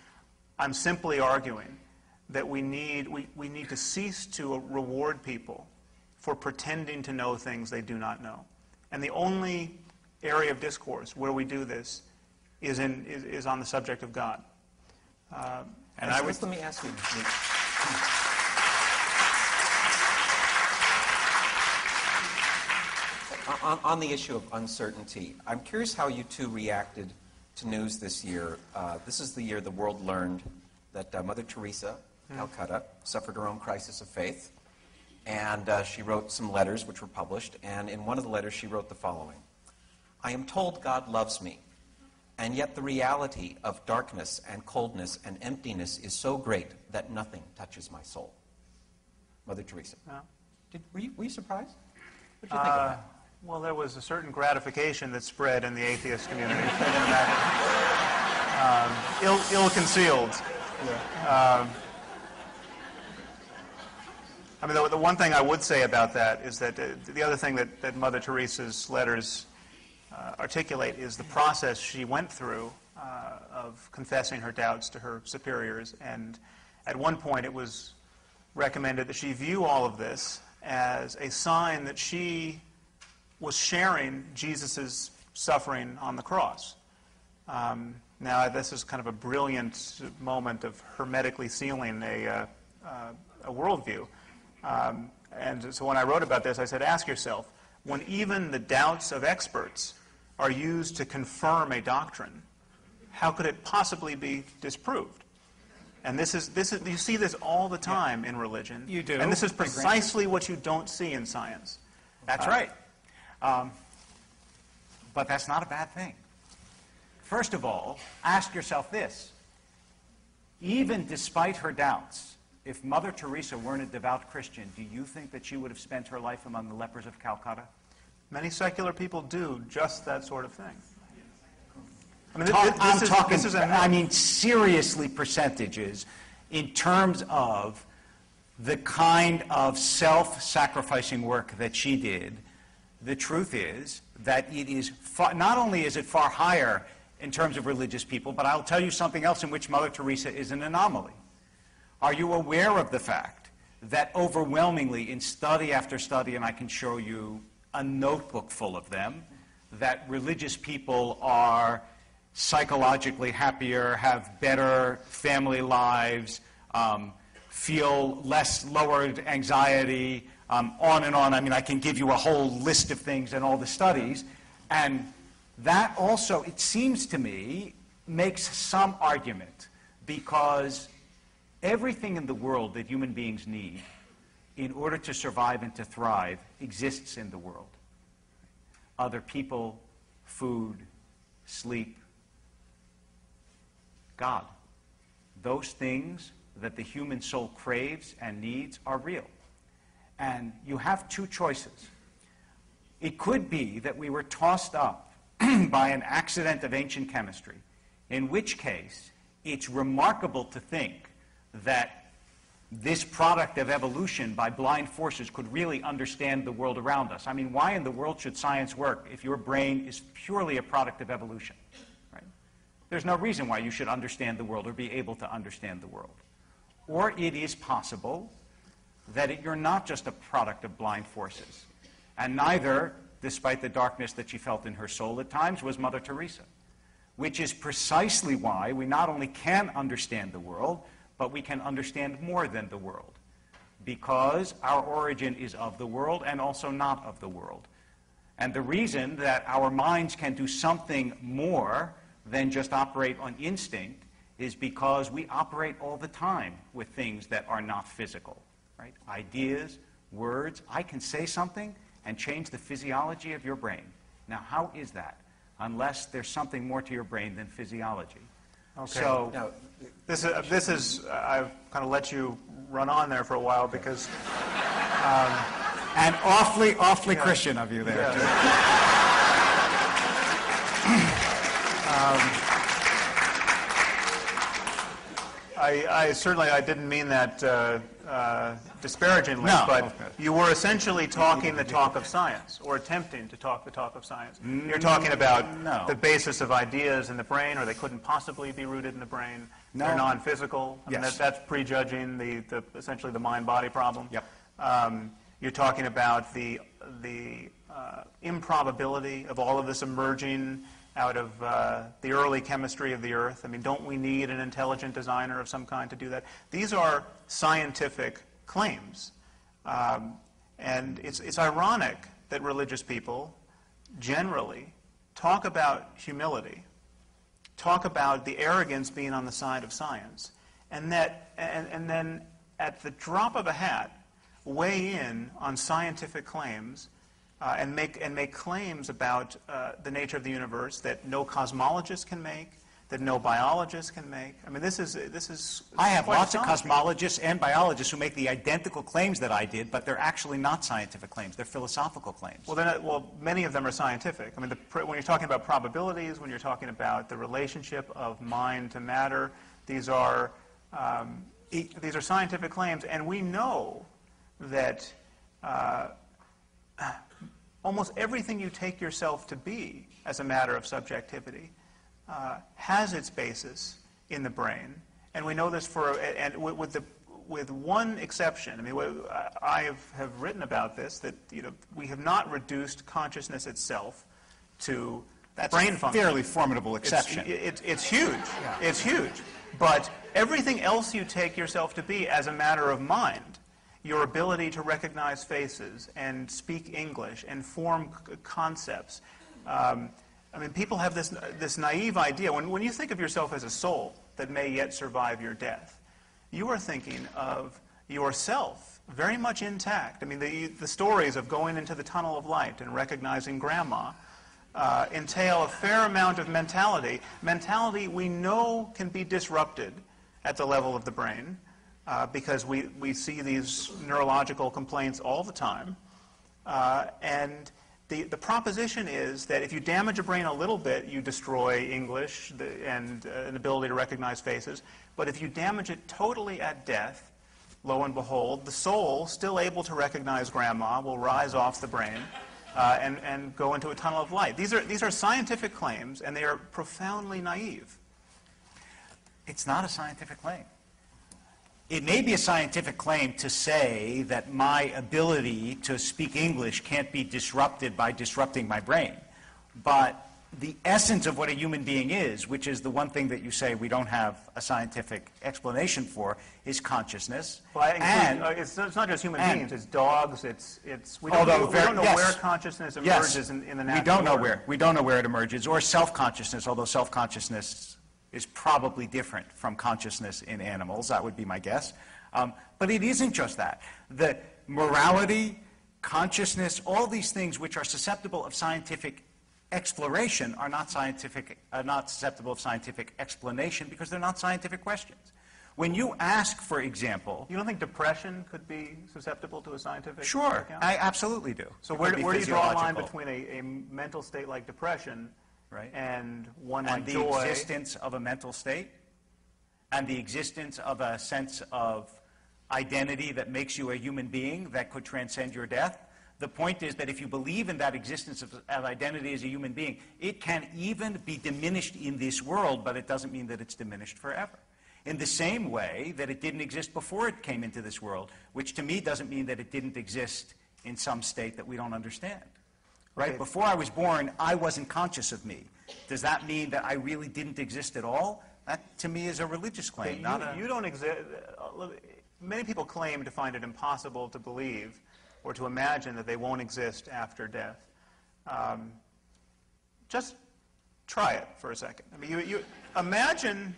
I'm simply arguing that we need, we, we need to cease to reward people for pretending to know things they do not know. And the only area of discourse where we do this is, in, is, is on the subject of God. Uh, And I would, let me ask you. On, on the issue of uncertainty, I'm curious how you two reacted to news this year. Uh, this is the year the world learned that uh, Mother Teresa, Calcutta, suffered her own crisis of faith. And uh, she wrote some letters which were published. And in one of the letters, she wrote the following I am told God loves me, and yet the reality of darkness and coldness and emptiness is so great that nothing touches my soul. Mother Teresa. Yeah. Did, were, you, were you surprised? What did you think Uh, of that? Well, there was a certain gratification that spread in the atheist community. I can imagine. um, ill, ill-concealed. Um, I mean, the, the one thing I would say about that is that uh, the other thing that, that Mother Teresa's letters uh, articulate is the process she went through uh, of confessing her doubts to her superiors. And at one point, it was recommended that she view all of this as a sign that she was sharing Jesus' suffering on the cross. Um, now, this is kind of a brilliant moment of hermetically sealing a, uh, uh, a worldview. Um, and so when I wrote about this, I said, ask yourself, when even the doubts of experts are used to confirm a doctrine, how could it possibly be disproved? And this is, this is, you see this all the time in religion. You do. And this is I grant you. precisely what you don't see in science. that's right. Um, but that's not a bad thing. First of all, ask yourself this. Even despite her doubts, if Mother Teresa weren't a devout Christian, do you think that she would have spent her life among the lepers of Calcutta? Many secular people do just that sort of thing. I mean, Talk, I'm is, talking, this is a I mean, seriously percentages in terms of the kind of self-sacrificing work that she did. The truth is that it is far, not only is it far higher in terms of religious people, but I'll tell you something else in which Mother Teresa is an anomaly. Are you aware of the fact that overwhelmingly in study after study, and I can show you a notebook full of them, that religious people are psychologically happier, have better family lives, um, feel less lowered anxiety, um, on and on. I mean, I can give you a whole list of things and all the studies. And that also, it seems to me, makes some argument because everything in the world that human beings need in order to survive and to thrive exists in the world. Other people, food, sleep, God. Those things that the human soul craves and needs are real. And you have two choices. It could be that we were tossed up by an accident of ancient chemistry, in which case it's remarkable to think that this product of evolution by blind forces could really understand the world around us. I mean, why in the world should science work if your brain is purely a product of evolution? Right? There's no reason why you should understand the world or be able to understand the world. Or it is possible that it, you're not just a product of blind forces. And neither, despite the darkness that she felt in her soul at times, was Mother Teresa. Which is precisely why we not only can understand the world, but we can understand more than the world. Because our origin is of the world and also not of the world. And the reason that our minds can do something more than just operate on instinct is because we operate all the time with things that are not physical, right? Ideas, words. I can say something and change the physiology of your brain. Now, how is that? Unless there's something more to your brain than physiology. Okay. So, Now, This is, this is, I've kind of let you run on there for a while because, um, and awfully, awfully Christian of you there. Yeah. too. Um, I, I certainly, I didn't mean that uh, uh, disparagingly, No, but you were essentially talking the talk of science, or attempting to talk the talk of science. You're talking about Mm, no. the basis of ideas in the brain, or they couldn't possibly be rooted in the brain. They're non-physical. I mean, Yes. that, that's prejudging the, the, essentially the mind-body problem. Yep. Um, you're talking about the, the uh, improbability of all of this emerging out of uh, the early chemistry of the Earth. I mean, don't we need an intelligent designer of some kind to do that? These are scientific claims. Um, and it's, it's ironic that religious people generally talk about humility talk about the arrogance being on the side of science, and that, and, and then at the drop of a hat, weigh in on scientific claims uh, and make and make claims about uh, the nature of the universe that no cosmologist can make, that no biologist can make. I mean, this is this is. I have lots of cosmologists and biologists who make the identical claims that I did, but they're actually not scientific claims. They're philosophical claims. Well, not, well, many of them are scientific. I mean, the, when you're talking about probabilities, when you're talking about the relationship of mind to matter, these are um, these are scientific claims, and we know that uh, almost everything you take yourself to be as a matter of subjectivity uh, has its basis in the brain, and we know this for and with, with the with one exception. I mean, I have, have written about this that you know we have not reduced consciousness itself to That's brain a function. fairly formidable It's- exception. it- It's, it's huge. It's huge. But everything else you take yourself to be as a matter of mind, your ability to recognize faces and speak English and form concepts. Um, I mean, people have this, this naive idea. When, when you think of yourself as a soul that may yet survive your death, you are thinking of yourself very much intact. I mean, the, the stories of going into the tunnel of light and recognizing grandma uh, entail a fair amount of mentality. Mentality we know can be disrupted at the level of the brain uh, because we, we see these neurological complaints all the time. Uh, and the, the proposition is that if you damage a brain a little bit, you destroy English the, and uh, an ability to recognize faces. But if you damage it totally at death, lo and behold, the soul, still able to recognize grandma, will rise off the brain uh, and, and go into a tunnel of light. These are, these are scientific claims, and they are profoundly naive. It's not a scientific claim. It may be a scientific claim to say that my ability to speak English can't be disrupted by disrupting my brain. But the essence of what a human being is, which is the one thing that you say we don't have a scientific explanation for, is consciousness. Well, I and uh, it's, it's not just human beings, it's dogs, it's, it's we, don't Although know, we very- don't know yes. where consciousness Yes. emerges in, in the natural We don't know order. where. We don't know where it emerges, or self-consciousness, although self-consciousness is probably different from consciousness in animals. That would be my guess. Um, but it isn't just that. The morality, consciousness, all these things which are susceptible of scientific exploration are not scientific, are not susceptible of scientific explanation because they're not scientific questions. When you ask, for example, You don't think depression could be susceptible to a scientific sure, account? I absolutely do. So It where, where do you draw a line between a, a mental state like depression Right. and one and the joy? existence of a mental state and the existence of a sense of identity that makes you a human being that could transcend your death. The point is that if you believe in that existence of, of identity as a human being, it can even be diminished in this world, but it doesn't mean that it's diminished forever. In the same way that it didn't exist before it came into this world, which to me doesn't mean that it didn't exist in some state that we don't understand. Right? Before I was born, I wasn't conscious of me. Does that mean that I really didn't exist at all? That, to me, is a religious claim, not a... you, you don't exist. Many people claim to find it impossible to believe or to imagine that they won't exist after death. Um, just try it for a second. I mean, you, you imagine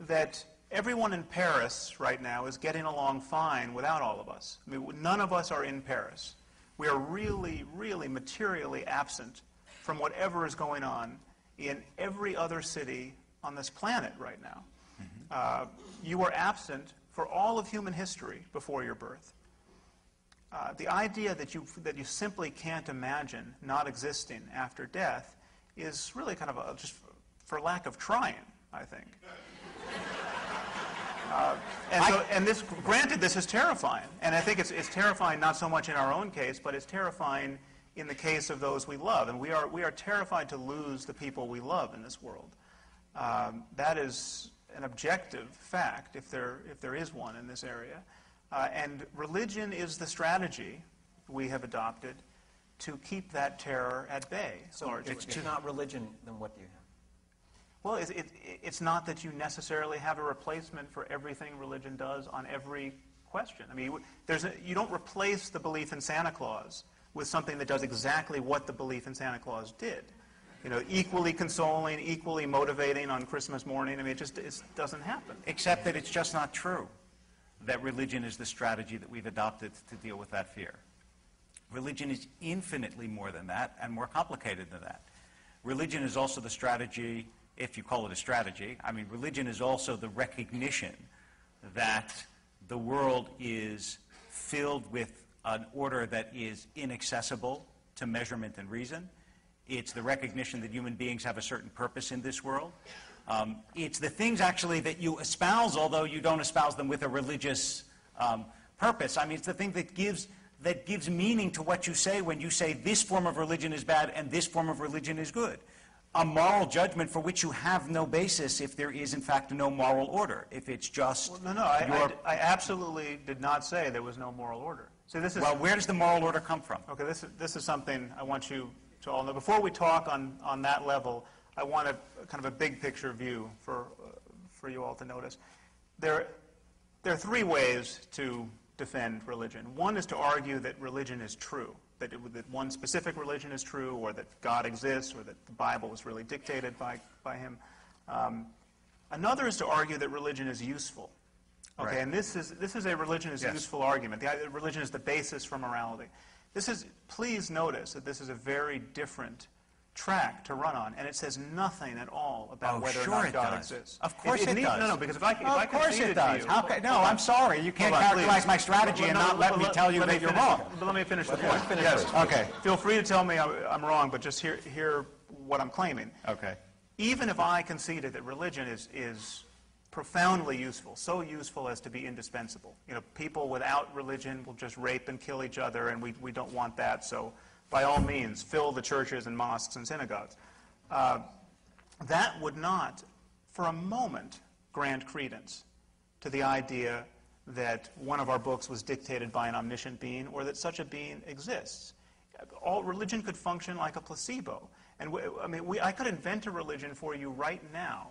that everyone in Paris right now is getting along fine without all of us. I mean, none of us are in Paris. We are really, really materially absent from whatever is going on in every other city on this planet right now. Uh, you were absent for all of human history before your birth. Uh, the idea that you, that you simply can't imagine not existing after death is really kind of a, just for lack of trying, I think. Uh, and, so, and this, granted, this is terrifying. And I think it's, it's terrifying not so much in our own case, but it's terrifying in the case of those we love. And we are, we are terrified to lose the people we love in this world. Um, that is an objective fact, if there, if there is one in this area. Uh, and religion is the strategy we have adopted to keep that terror at bay. So largely. if it's not religion, then what do you have? Well, it, it, it's not that you necessarily have a replacement for everything religion does on every question. I mean, there's a, you don't replace the belief in Santa Claus with something that does exactly what the belief in Santa Claus did. You know, equally consoling, equally motivating on Christmas morning. I mean, it just it doesn't happen. Except that it's just not true that religion is the strategy that we've adopted to deal with that fear. Religion is infinitely more than that and more complicated than that. Religion is also the strategy, if you call it a strategy. I mean, religion is also the recognition that the world is filled with an order that is inaccessible to measurement and reason. It's the recognition that human beings have a certain purpose in this world. Um, it's the things actually that you espouse, although you don't espouse them with a religious um, purpose. I mean, it's the thing that gives that gives meaning to what you say when you say this form of religion is bad and this form of religion is good. A moral judgment for which you have no basis if there is, in fact, no moral order. If it's just well, no, no, I. I, I, absolutely did not say there was no moral order. So this is well, where does the moral order come from? Okay, this is this is something I want you to all know. Before we talk on on that level, I want a kind of a big picture view for uh, for you all to notice. There there are three ways to defend religion. One is to argue that religion is true, that, it, that one specific religion is true, or that God exists, or that the Bible was really dictated by, by him. Um, another is to argue that religion is useful. Okay, right. and this is, this is a religion is yes. useful argument. The, religion is the basis for morality. This is, please notice that this is a very different track to run on, and it says nothing at all about oh, whether sure or not God does. exists. Of course it, it, it does. No, no, because if I, if of I course it does. You, How can, no, I'm sorry. You can't on, characterize please. my strategy and no, not let, let me tell you that you're wrong. But let me finish the point. finish yes. first. Okay. Feel free to tell me I'm wrong, but just hear, hear what I'm claiming. Okay. Even if I conceded that religion is, is profoundly useful, so useful as to be indispensable. You know, people without religion will just rape and kill each other, and we, we don't want that, so by all means, fill the churches and mosques and synagogues. Uh, that would not, for a moment, grant credence to the idea that one of our books was dictated by an omniscient being or that such a being exists. All religion could function like a placebo. And we, I mean, we, I could invent a religion for you right now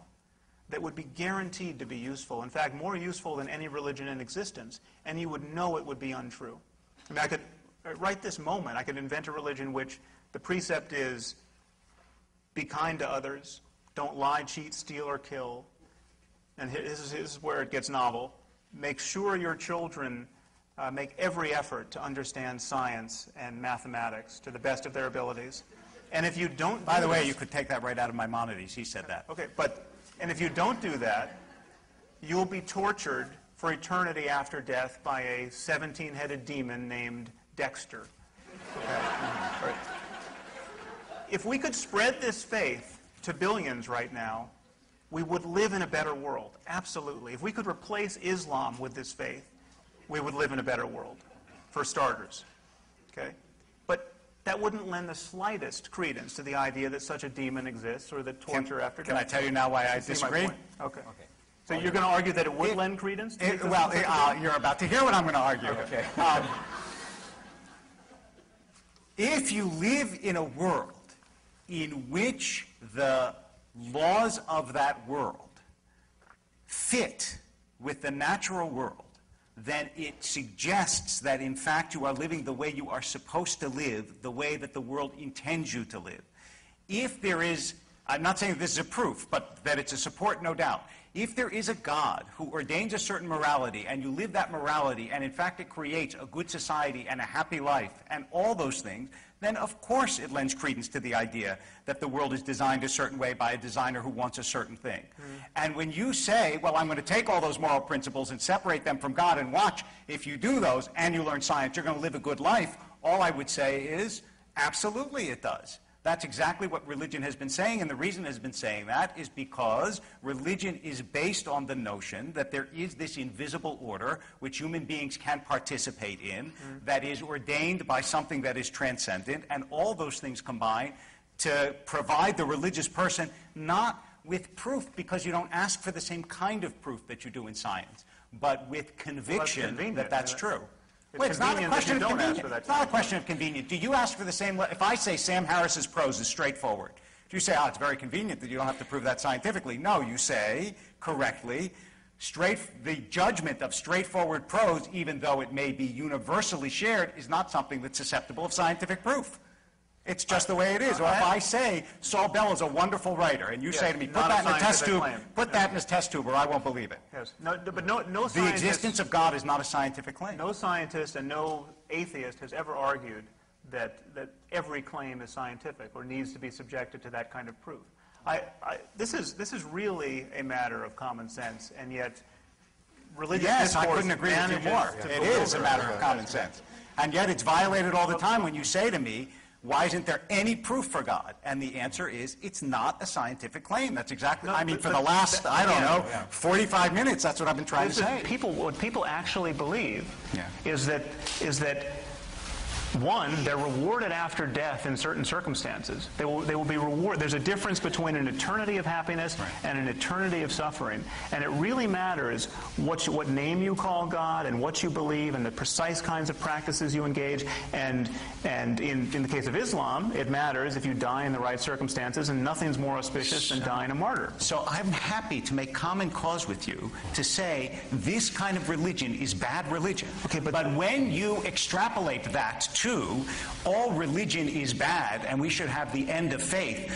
that would be guaranteed to be useful. In fact, more useful than any religion in existence, and you would know it would be untrue. I mean, I could, right this moment, I could invent a religion which the precept is be kind to others, don't lie, cheat, steal, or kill. And this is, where it gets novel. Make sure your children uh, make every effort to understand science and mathematics to the best of their abilities. And if you don't, by the way, you could take that right out of Maimonides. He said that. Okay, but and if you don't do that, you'll be tortured for eternity after death by a 17-headed demon named Dexter. Okay. Right. If we could spread this faith to billions right now, we would live in a better world. Absolutely. If we could replace Islam with this faith, we would live in a better world, for starters. Okay? But that wouldn't lend the slightest credence to the idea that such a demon exists or that torture Can, after can death. I tell you now why I disagree? Okay. Okay. So you're going to argue that it would It- lend credence? to It- well, a uh, you're about to hear what I'm going to argue. Okay. Um, if you live in a world in which the laws of that world fit with the natural world, then it suggests that in fact you are living the way you are supposed to live, the way that the world intends you to live. If there is I'm not saying this is a proof, but that it's a support, no doubt. If there is a God who ordains a certain morality and you live that morality and in fact it creates a good society and a happy life and all those things, then of course it lends credence to the idea that the world is designed a certain way by a designer who wants a certain thing. Hmm. And when you say, well, I'm going to take all those moral principles and separate them from God and watch, if you do those and you learn science, you're going to live a good life, all I would say is, absolutely it does. That's exactly what religion has been saying, and the reason it has been saying that is because religion is based on the notion that there is this invisible order which human beings can participate in mm-hmm. that is ordained by something that is transcendent, and all those things combine to provide the religious person not with proof, because you don't ask for the same kind of proof that you do in science, but with conviction convenient, that that's true. It's Well, it's not a question of convenience. It's not a question of convenience. Do you ask for the same, if I say Sam Harris's prose is straightforward, do you say, oh, it's very convenient that you don't have to prove that scientifically? No, you say, correctly, straight, the judgment of straightforward prose, even though it may be universally shared, is not something that's susceptible of scientific proof. It's just the way it is. Or if I say Saul Bellow is a wonderful writer, and you say to me, put not a that in a test scientific tube, claim. put that in a test tube, or I won't believe it. Yes. No, but no, no The scientist, existence of God is not a scientific claim. no scientist and no atheist has ever argued that, that every claim is scientific or needs to be subjected to that kind of proof. I, I, this, is, this is really a matter of common sense, and yet religious Yes, I discourse couldn't agree with you manages more. to It is a bewilder matter us. of common sense. And yet it's violated all the time when you say to me, why isn't there any proof for God? And the answer is, it's not a scientific claim. That's exactly, No, I mean, but- for the last, but- I don't yeah, know, 45 minutes, that's what I've been trying to This is say. People, what people actually believe Yeah. is that is that one, they're rewarded after death in certain circumstances. They will, they will be rewarded. There's a difference between an eternity of happiness and an eternity of suffering. And it really matters what, you, what name you call God and what you believe and the precise kinds of practices you engage. And, and in, in the case of Islam, it matters if you die in the right circumstances, and nothing's more auspicious than dying a martyr. So I'm happy to make common cause with you to say this kind of religion is bad religion. Okay, but- but when you extrapolate that to all religion is bad and we should have the end of faith,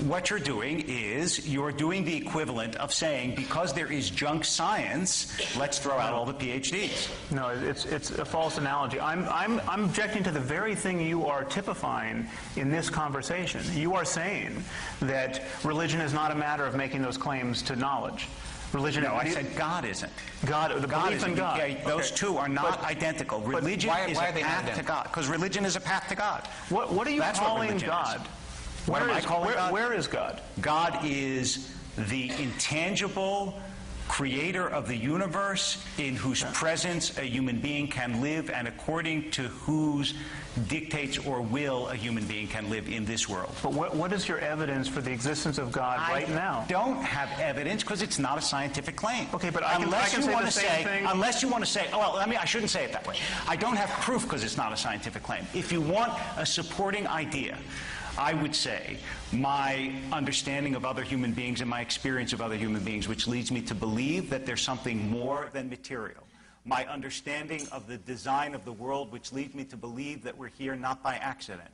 what you're doing is you're doing the equivalent of saying because there is junk science, let's throw out all the PhDs. No, it's, it's a false analogy. I'm, I'm, I'm objecting to the very thing you are typifying in this conversation. You are saying that religion is not a matter of making those claims to knowledge. Religion, No, I said God isn't. God, the God belief is in God. yeah, those Okay. two are not But- identical. Religion why- is why a are they not path to identical? God because religion is a path to God. What, what are you That's calling is. God? What Where am I calling where- God? Where is God? God is the intangible creator of the universe in whose presence a human being can live and according to whose dictates or will a human being can live in this world. But what, what is your evidence for the existence of God right I now? don't have evidence because it's not a scientific claim. Okay, but I can- unless I can you say want to say, thing. unless you want to say, oh, well, I mean, I shouldn't say it that way. I don't have proof because it's not a scientific claim. If you want a supporting idea, I would say my understanding of other human beings and my experience of other human beings, which leads me to believe that there's something more than material. My understanding of the design of the world, which leads me to believe that we're here not by accident.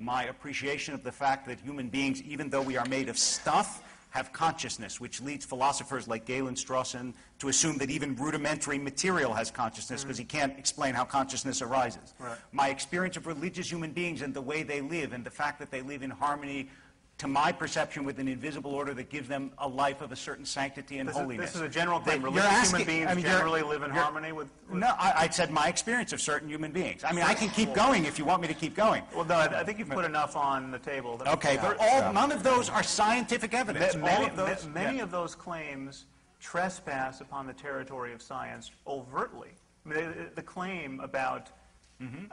My appreciation of the fact that human beings, even though we are made of stuff, have consciousness, which leads philosophers like Galen Strawson to assume that even rudimentary material has consciousness hmm. because he can't explain how consciousness arises. Right. My experience of religious human beings and the way they live and the fact that they live in harmony, to my perception, with an invisible order that gives them a life of a certain sanctity and This is, holiness. this is a general claim. That- Religious you're human asking- beings I mean, generally live in harmony with, with No, I, I said my experience of certain human beings. I mean, I can keep going if you want me to keep going. Well, no, I I think you've put enough on the table. that- Okay, but all, none of those are scientific evidence. Ma- All Many, of those, ma- many yeah. of those claims trespass upon the territory of science overtly. I mean, the, the claim about Mm-hmm.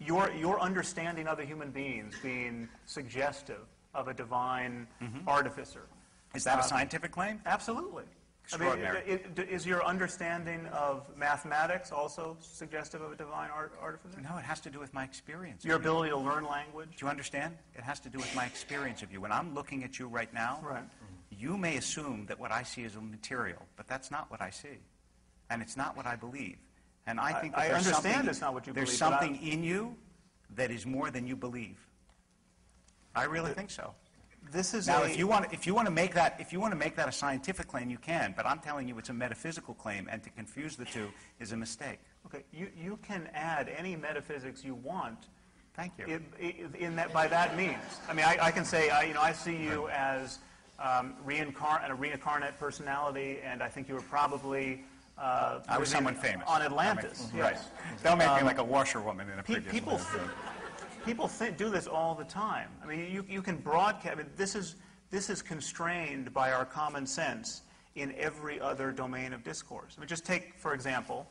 your, your understanding other human beings being suggestive of a divine artificer. Mm-hmm. Is that a scientific claim? Absolutely. I mean, Extraordinary. it- it- is your understanding of mathematics also suggestive of a divine art, artificer? No, it has to do with my experience. Your ability to learn language? Do you understand? It has to do with my experience of you. When I'm looking at you right now, Right. you may assume that what I see is a material, but that's not what I see. And it's not what I believe. And I I- think that I understand it's not what you there's believe, I- something in you that is more than you believe. I really think so. this is Now, a, if you want, if you want to make that, if you want to make that a scientific claim, you can, but I'm telling you it's a metaphysical claim, and to confuse the two is a mistake. okay, you, you can add any metaphysics you want Thank you. in, in that, by that means. I mean, I, I can say, I, you know, I see you as um, reincarn- a reincarnate personality, and I think you were probably uh, I was someone famous. on Atlantis. make- Right. Yes. Don't make me like a washerwoman in a Pe- previous people, life. th- people do this all the time. I mean, you, you can broadcast. I mean, this is this is constrained by our common sense in every other domain of discourse. I mean, just take for example,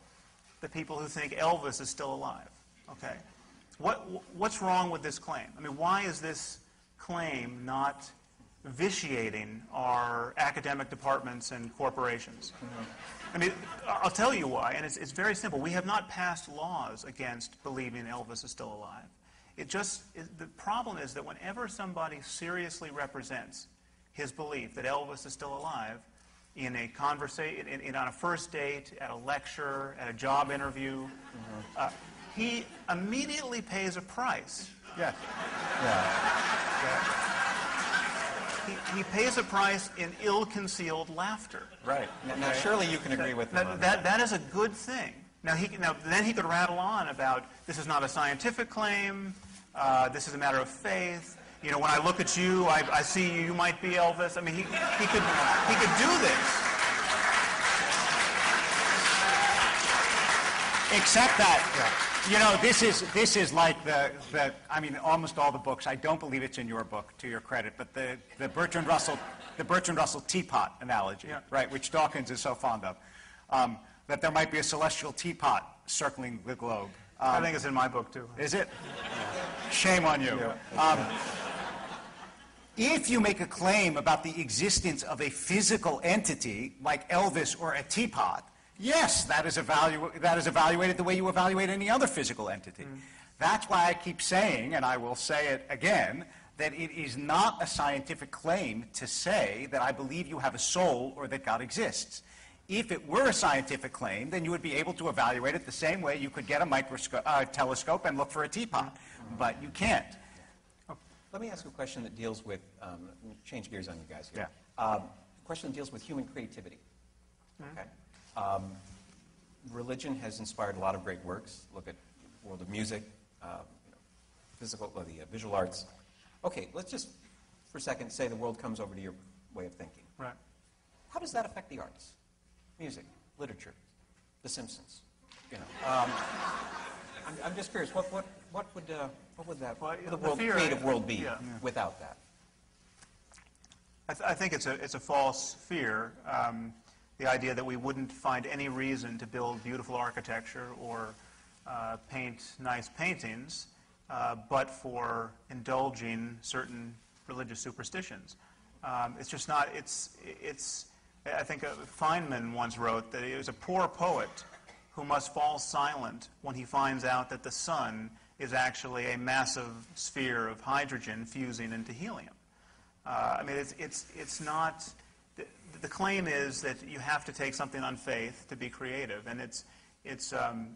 the people who think Elvis is still alive. Okay, what what's wrong with this claim? I mean, why is this claim not vitiating our academic departments and corporations? I mean, I'll tell you why, and it's, it's very simple. We have not passed laws against believing Elvis is still alive. It just, it, the problem is that whenever somebody seriously represents his belief that Elvis is still alive, in a conversation, in, in, on a first date, at a lecture, at a job interview, uh, he immediately pays a price. Yes. He, he pays a price in ill-concealed laughter. Right. Now, now, surely you can agree with them That, on that, that is a good thing. Now, he, now, then he could rattle on about this is not a scientific claim, uh, this is a matter of faith. You know, when I look at you, I, I see you, you might be Elvis. I mean, he, he, could, he could do this. Except that, you know, this is, this is like the, the, I mean, almost all the books, I don't believe it's in your book, to your credit, but the, the Bertrand Russell, the Bertrand Russell teapot analogy, Yeah. right, which Dawkins is so fond of, um, that there might be a celestial teapot circling the globe. I think it's in my book, too. Is it? Shame on you. Um, if you make a claim about the existence of a physical entity like Elvis or a teapot, yes, that is, evalu- that is evaluated the way you evaluate any other physical entity. That's why I keep saying, and I will say it again, that it is not a scientific claim to say that I believe you have a soul or that God exists. If it were a scientific claim, then you would be able to evaluate it the same way you could get a microscope, uh, telescope and look for a teapot. But you can't. Let me ask a question that deals with, um, change gears on you guys here. Yeah. Um, a question that deals with human creativity. Okay. Um, religion has inspired a lot of great works. Look at the world of music, uh, you know, physical, uh, the uh, visual arts. Okay, let's just for a second say the world comes over to your way of thinking. Right. How does that affect the arts? Music, literature, The Simpsons. You know, um, I'm, I'm just curious. What what what would uh, what would that Well, what would the the world, fear- creative world be yeah. without that? I, th- I think it's a, it's a false fear. Um, the idea that we wouldn't find any reason to build beautiful architecture or uh, paint nice paintings, uh, but for indulging certain religious superstitions. Um, it's just not, it's, it's, I think uh, Feynman once wrote that he was a poor poet who must fall silent when he finds out that the sun is actually a massive sphere of hydrogen fusing into helium. Uh, I mean, it's, it's, it's not, the, the claim is that you have to take something on faith to be creative, and it's, it's um,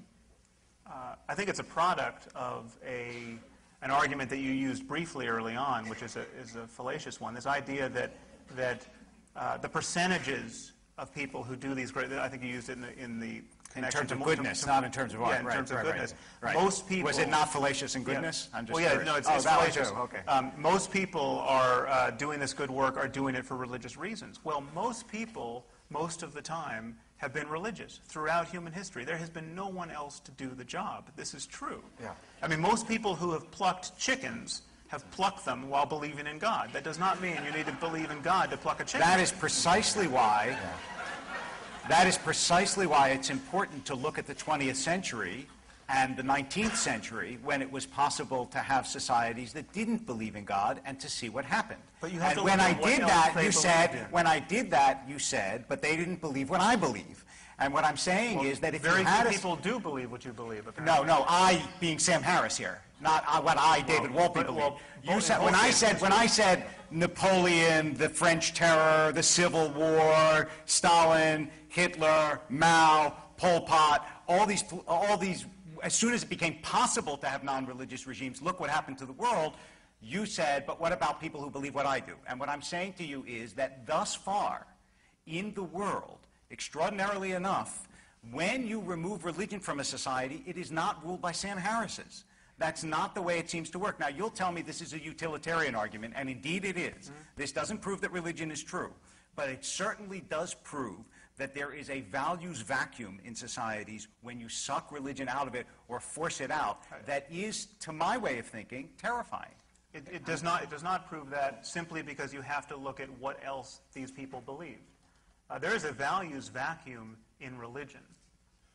uh, I think it's a product of a, an argument that you used briefly early on, which is a, is a fallacious one. This idea that, that uh, the percentages of people who do these great, I think you used it in the, in the In terms of goodness, not in terms of art. Yeah, in Right, terms of right, goodness. right. Most people. Was it not fallacious in Yeah. goodness? I'm just well, yeah, curious. no, it's, oh, it's fallacious. Okay. Um, most people are uh, doing this good work are doing it for religious reasons. Well, most people, most of the time, have been religious throughout human history. There has been no one else to do the job. This is true. Yeah. I mean, most people who have plucked chickens have plucked them while believing in God. That does not mean you need to believe in God to pluck a chicken. That is precisely why. That is precisely why it's important to look at the 20th century and the 19th century when it was possible to have societies that didn't believe in God and to see what happened. But you have and to when look I did that, you said, in. when I did that, you said, but they didn't believe what I believe. And what I'm saying is that if Very you had few people do believe what you believe. Apparently. no, no, I being Sam Harris here, not uh, what I, David Well, Wolpe, believe. well, you said when I said when I said Napoleon, the French Terror, the Civil War, Stalin, Hitler, Mao, Pol Pot, all these, all these. As soon as it became possible to have non-religious regimes, look what happened to the world. You said, but what about people who believe what I do? And what I'm saying to you is that thus far in the world, extraordinarily enough, when you remove religion from a society, it is not ruled by Sam Harris's. That's not the way it seems to work. Now, you'll tell me this is a utilitarian argument, and indeed it is. Mm-hmm. This doesn't prove that religion is true, but it certainly does prove that there is a values vacuum in societies when you suck religion out of it or force it out that is, to my way of thinking, terrifying. It, it does not, it does not prove that simply because you have to look at what else these people believe. Uh, there is a values vacuum in religion.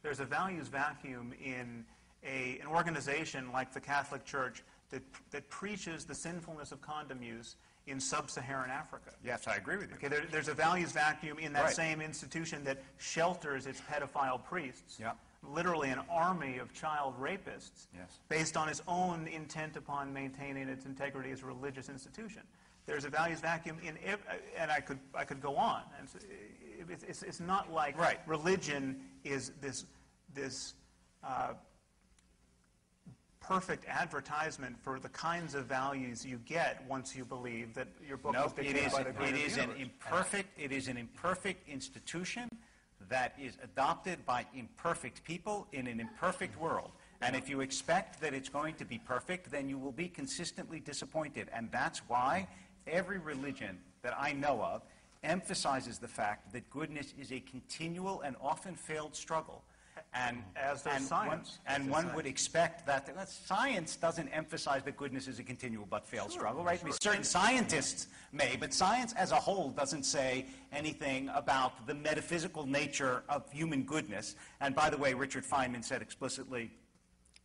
There's a values vacuum in a, an organization like the Catholic Church that, that preaches the sinfulness of condom use in sub-Saharan Africa. Yes, I agree with you. Okay, there, there's a values vacuum in that Right. same institution that shelters its pedophile priests. Yep. Literally an army of child rapists Yes. based on its own intent upon maintaining its integrity as a religious institution. There's a values vacuum in, ev- and I could, I could go on. And so, it's, it's, it's not like Right. religion is this, this uh, perfect advertisement for the kinds of values you get once you believe that your book was No, it dictated is, by the it greater is an imperfect, it is an imperfect institution that is adopted by imperfect people in an imperfect world. And if you expect that it's going to be perfect, then you will be consistently disappointed. And that's why every religion that I know of emphasizes the fact that goodness is a continual and often failed struggle. And, As does and science. One, and one science. would expect that, that science doesn't emphasize that goodness is a continual but failed struggle, right? Mean, certain scientists may, but science as a whole doesn't say anything about the metaphysical nature of human goodness. And by the way, Richard Feynman said explicitly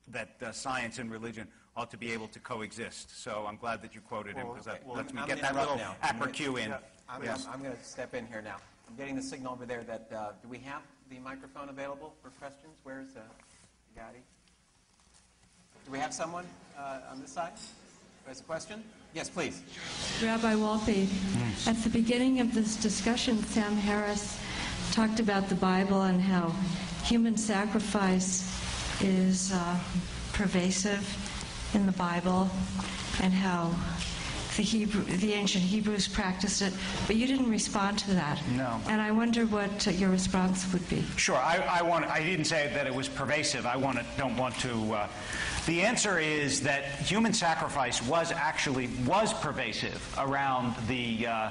that uh, science and religion ought to be able to coexist. So I'm glad that you quoted him Well, because that. Well, lets me I'm get that little now. I'm gonna- in. yeah. I'm, Yes. I'm going to step in here now. I'm getting the signal over there that, uh, do we have the microphone available for questions? Where's uh, Gotti? Do we have someone uh, on this side who has a question? Yes, please. Rabbi Wolpe, at the beginning of this discussion, Sam Harris talked about the Bible and how human sacrifice is uh, pervasive in the Bible and how the, Hebrew, the ancient Hebrews practiced it, but you didn't respond to that. No. And I wonder what uh, your response would be. Sure. I, I want. I didn't say that it was pervasive. I want to, don't want to. Uh, the answer is that human sacrifice was actually was pervasive around the. Uh,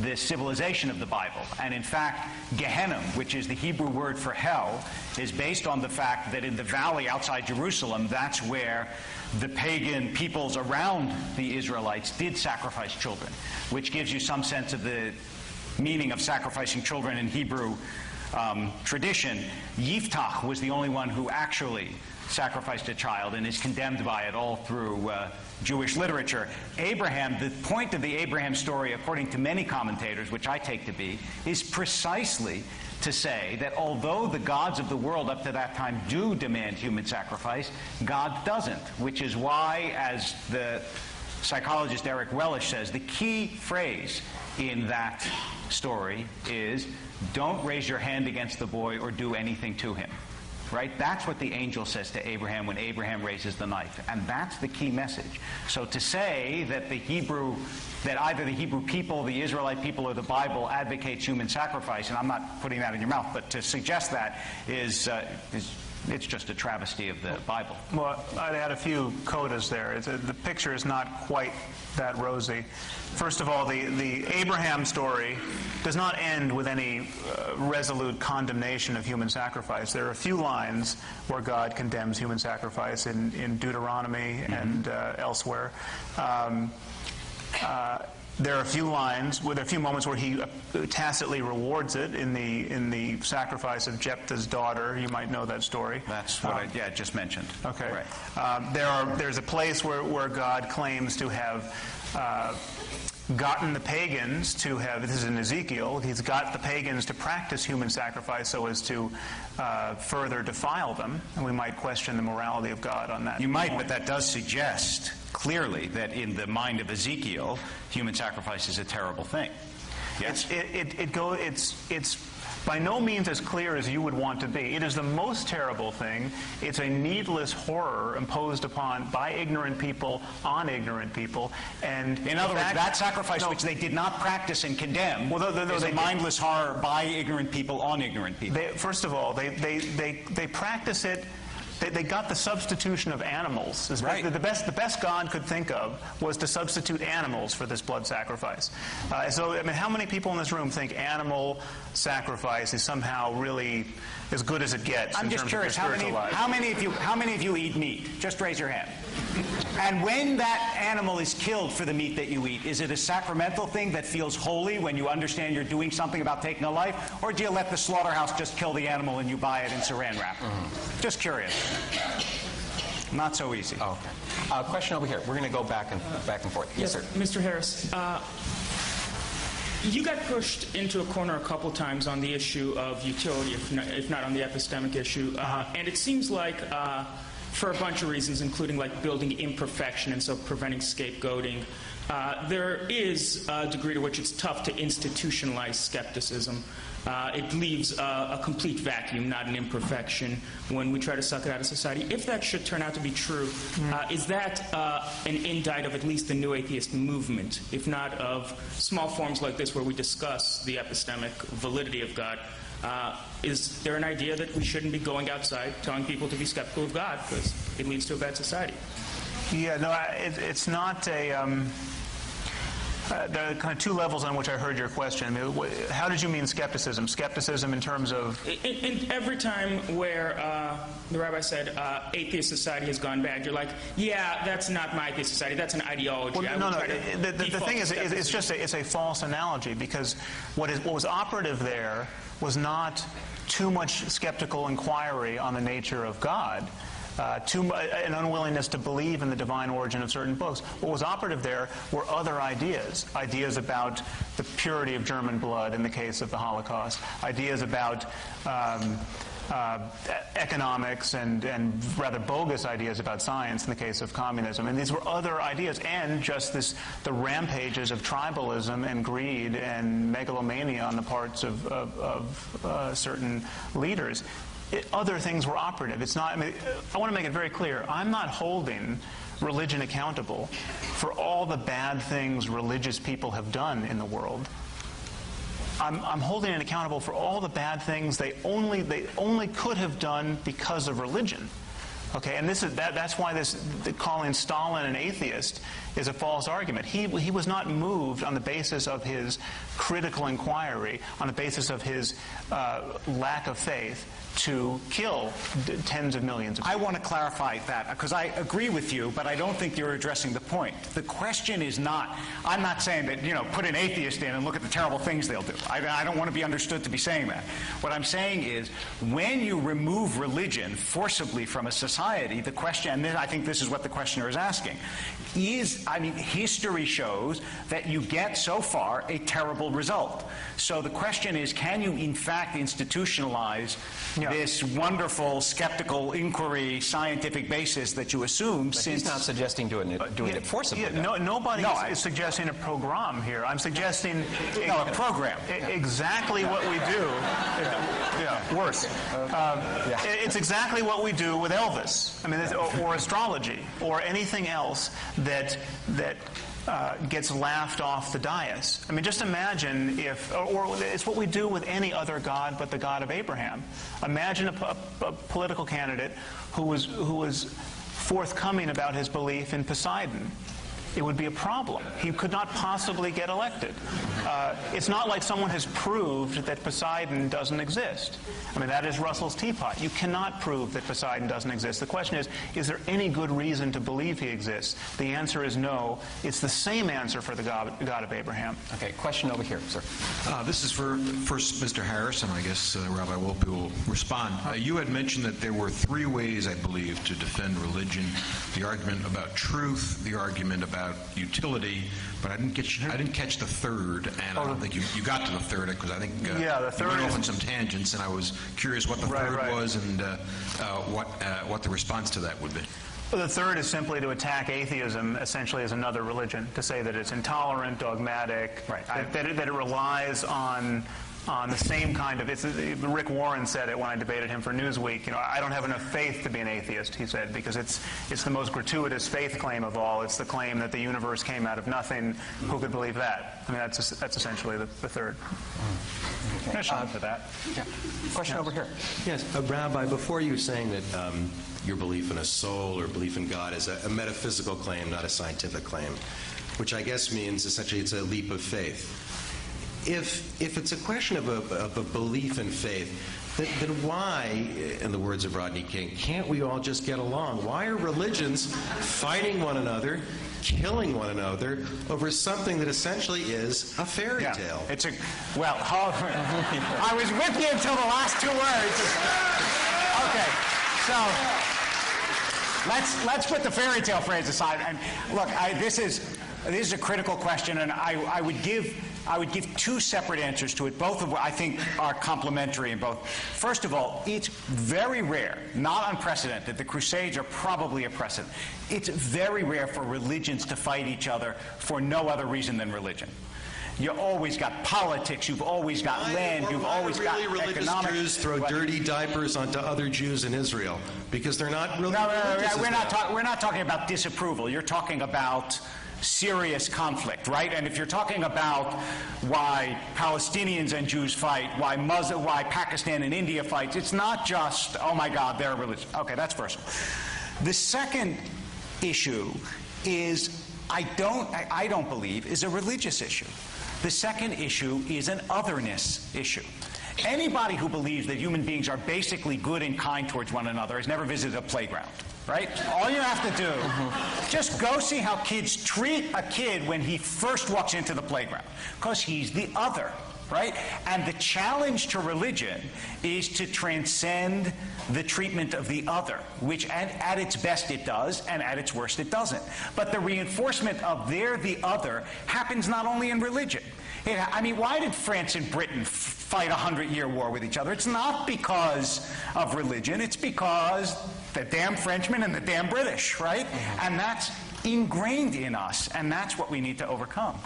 the civilization of the Bible. And in fact, Gehenna, which is the Hebrew word for hell, is based on the fact that in the valley outside Jerusalem, that's where the pagan peoples around the Israelites did sacrifice children, which gives you some sense of the meaning of sacrificing children in Hebrew um, tradition. Yiftach was the only one who actually sacrificed a child and is condemned by it all through uh, Jewish literature. Abraham, the point of the Abraham story, according to many commentators, which I take to be, is precisely to say that although the gods of the world up to that time do demand human sacrifice, God doesn't, which is why, as the psychologist Erich Wellisch says, the key phrase in that story is don't raise your hand against the boy or do anything to him. Right? That's what the angel says to Abraham when Abraham raises the knife. And that's the key message. So to say that the Hebrew, that either the Hebrew people, the Israelite people, or the Bible advocates human sacrifice, and I'm not putting that in your mouth, but to suggest that is, uh, is it's just a travesty of the Bible. Well, I'd add a few codas there. A, the picture is not quite that rosy. First of all, the, the Abraham story does not end with any uh, resolute condemnation of human sacrifice. There are a few lines where God condemns human sacrifice in, in Deuteronomy and uh, elsewhere. Um, uh, there are a few lines, with a few moments where he uh, tacitly rewards it in the in the sacrifice of Jephthah's daughter. You might know that story. That's what I yeah, just mentioned. Okay. Right. Um, there are, there's a place where, where God claims to have uh, gotten the pagans to have, this is in Ezekiel, he's got the pagans to practice human sacrifice so as to uh, further defile them. And we might question the morality of God on that. You might, point. but that does suggest clearly that in the mind of Ezekiel, human sacrifice is a terrible thing. Yes? It, it, it go, it's, it's by no means as clear as you would want to be. It is the most terrible thing. It's a needless horror imposed upon by ignorant people on ignorant people. And In other words, that sacrifice No. which they did not practice and condemn Well, no, no, is a did. mindless horror by ignorant people on ignorant people. They, first of all, they, they, they, they practice it. They, they got the substitution of animals. Right. The best, the best God could think of was to substitute animals for this blood sacrifice. Uh, so, I mean, how many people in this room think animal sacrifice is somehow really as good as it gets I'm in just terms curious, of how many, spiritual lives? how many of you how many of you eat meat? Just raise your hand. And when that animal is killed for the meat that you eat, is it a sacramental thing that feels holy when you understand you're doing something about taking a life, or do you let the slaughterhouse just kill the animal and you buy it in Saran wrap? Just curious. Not so easy. Okay. Uh, question over here. We're going to go back and back and forth. Yes, sir. Mr. Harris, uh, you got pushed into a corner a couple times on the issue of utility, if not, if not on the epistemic issue, uh, and it seems like. Uh, for a bunch of reasons, including like building imperfection and so preventing scapegoating, uh, there is a degree to which it's tough to institutionalize skepticism. Uh, it leaves uh, a complete vacuum, not an imperfection, when we try to suck it out of society. If that should turn out to be true, uh, is that uh, an indite of at least the new atheist movement, if not of small forms like this where we discuss the epistemic validity of God? Uh, is there an idea that we shouldn't be going outside telling people to be skeptical of God because it leads to a bad society? Yeah, no, I- it, it's not a. Um, uh, there are kind of two levels on which I heard your question. I mean, how did you mean skepticism? Skepticism in terms of In, in every time where uh, the rabbi said uh, atheist society has gone bad, you're like, yeah, that's not my atheist society. That's an ideology. Well, I no, no. The, the, the thing is, it- it's just a, it's a false analogy because what is what was operative there was not too much skeptical inquiry on the nature of God. Uh, too mu- an unwillingness to believe in the divine origin of certain books. What was operative there were other ideas. Ideas about the purity of German blood in the case of the Holocaust. Ideas about um, uh, economics and, and rather bogus ideas about science in the case of communism. And these were other ideas, and just this the rampages of tribalism and greed and megalomania on the parts of, of, of uh, certain leaders. It, other things were operative. It's not. I, mean, I want to make it very clear. I'm not holding religion accountable for all the bad things religious people have done in the world. I'm, I'm holding it accountable for all the bad things they only they only could have done because of religion. Okay, and this is that, that's why this calling Stalin an atheist is a false argument. He he was not moved on the basis of his critical inquiry, on the basis of his uh, lack of faith, to kill d- tens of millions of I want to clarify that because I agree with you, but I don't think you're addressing the point. The question is not, I'm not saying that, you know, put an atheist in and look at the terrible things they'll do. I, I don't want to be understood to be saying that. What I'm saying is when you remove religion forcibly from a society, the question, and then I think this is what the questioner is asking, is, I mean, history shows that you get so far a terrible result. So the question is, can you in fact institutionalize Yeah. this wonderful skeptical inquiry scientific basis that you assume But since he's not suggesting doing it, doing Yeah, it forcibly. yeah, no, nobody No, is, I- suggesting a program here. I'm suggesting No, a program. Exactly what we do. Yeah, worse. Um, i- It's exactly what we do with Elvis. I mean, or, or astrology, or anything else that that. Uh, gets laughed off the dais. I mean, just imagine if, or, or it's what we do with any other god but the God of Abraham. Imagine a, po- a political candidate who was who was forthcoming about his belief in Poseidon it would be a problem. He could not possibly get elected. Uh, it's not like someone has proved that Poseidon doesn't exist. I mean, that is Russell's teapot. You cannot prove that Poseidon doesn't exist. The question is, is there any good reason to believe he exists? The answer is no. It's the same answer for the God, God of Abraham. Okay, question over here, sir. Uh, This is for first Mr. Harris, and I guess uh, Rabbi Wolpe will respond. Uh, You had mentioned that there were three ways, I believe, to defend religion: the argument about truth, the argument about utility, but I didn't get I didn't catch the third, and I don't think you, you got to the third because I think uh, Yeah, the you third went off is- on some tangents, and I was curious what the Right, third right. was and uh, uh, what uh, what the response to that would be. Well, the third is simply to attack atheism essentially as another religion, to say that it's intolerant, dogmatic, Right. that, that, it, that it relies on on the same kind of. It's, Rick Warren said it when I debated him for Newsweek. You know, I don't have enough faith to be an atheist, he said, because it's it's the most gratuitous faith claim of all. It's the claim that the universe came out of nothing. Who could believe that? I mean, that's that's essentially the, the third. Question for that. Question over here. Yes, uh, Rabbi, before you were saying that um, your belief in a soul or belief in God is a, a metaphysical claim, not a scientific claim, which I guess means essentially it's a leap of faith. If, if it's a question of a, of a belief in faith, then, then why, in the words of Rodney King, can't we all just get along? Why are religions fighting one another, killing one another over something that essentially is a fairy Yeah, tale? it's a well. Oh, I was with you until the last two words. Okay, so let's let's put the fairy tale phrase aside. And look, I, this is this is a critical question, and I, I would give I would give two separate answers to it, both of which I think are complementary in both. First of all, it's very rare, not unprecedented. The Crusades are probably a precedent. It's very rare for religions to fight each other for no other reason than religion. You always got politics. You've always got Why- land. You've always do got really religious economics. Jews throw But- dirty diapers onto other Jews in Israel because they're not really No, no, no, no, we're not talking. We're not talking about disapproval. You're talking about serious conflict, right? And if you're talking about why Palestinians and Jews fight, why Muslim, why Pakistan and India fight, it's not just oh my God, they're religious. Okay, that's first. The second issue is I don't I, I don't believe is a religious issue. The second issue is an otherness issue. Anybody who believes that human beings are basically good and kind towards one another has never visited a playground, right? All you have to do, just go see how kids treat a kid when he first walks into the playground, because he's the other, right? And the challenge to religion is to transcend the treatment of the other, which at, at its best it does, and at its worst it doesn't. But the reinforcement of they're the other happens not only in religion. It, I mean, why did France and Britain f- fight a hundred year war with each other? It's not because of religion, it's because the damn Frenchmen and the damn British, right? And that's ingrained in us, and that's what we need to overcome.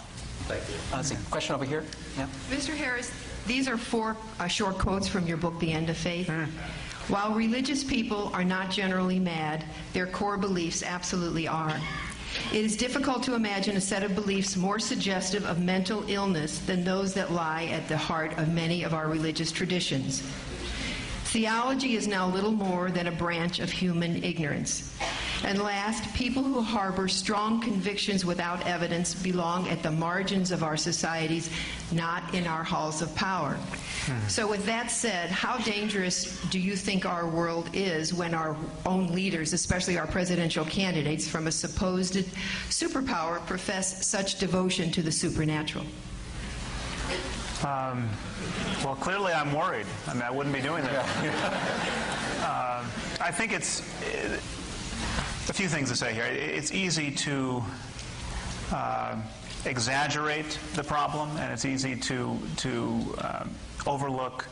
Uh, let's see. Question over here. Yeah. Mr. Harris, these are four uh, short quotes from your book, The End of Faith. While religious people are not generally mad, their core beliefs absolutely are. It is difficult to imagine a set of beliefs more suggestive of mental illness than those that lie at the heart of many of our religious traditions. Theology is now little more than a branch of human ignorance. And last, people who harbor strong convictions without evidence belong at the margins of our societies, not in our halls of power. So, with that said, how dangerous do you think our world is when our own leaders, especially our presidential candidates from a supposed superpower, profess such devotion to the supernatural? Um, well, clearly I'm worried. I mean, I wouldn't be doing that. Um, I think it's uh, a few things to say here. It's easy to uh, exaggerate the problem, and it's easy to to um, overlook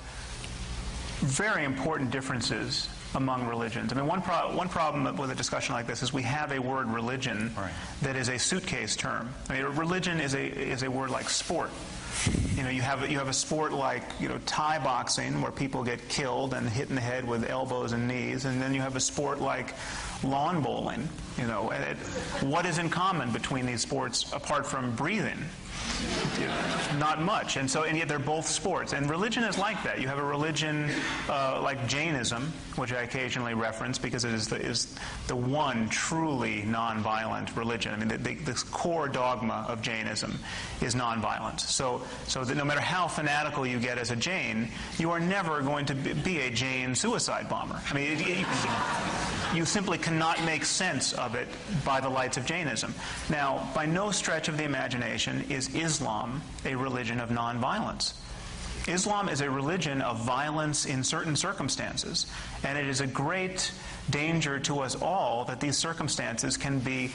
very important differences among religions. I mean, one, pro- one problem with a discussion like this is we have a word religion that is a suitcase term. I mean, religion is a, is a word like sport. You know, you have, you have a sport like, you know, Thai boxing where people get killed and hit in the head with elbows and knees, and then you have a sport like lawn bowling. You know, it, what is in common between these sports apart from breathing? Not much. And so, and yet they're both sports. And religion is like that. You have a religion uh, like Jainism, which I occasionally reference because it is the, is the one truly nonviolent religion. I mean, the, the, the core dogma of Jainism is nonviolence. So, so that no matter how fanatical you get as a Jain, you are never going to be- a Jain suicide bomber. I mean, it, it, you simply cannot make sense of it by the lights of Jainism. Now, by no stretch of the imagination is Islam a religion of nonviolence. Islam is a religion of violence in certain circumstances, and it is a great danger to us all that these circumstances can be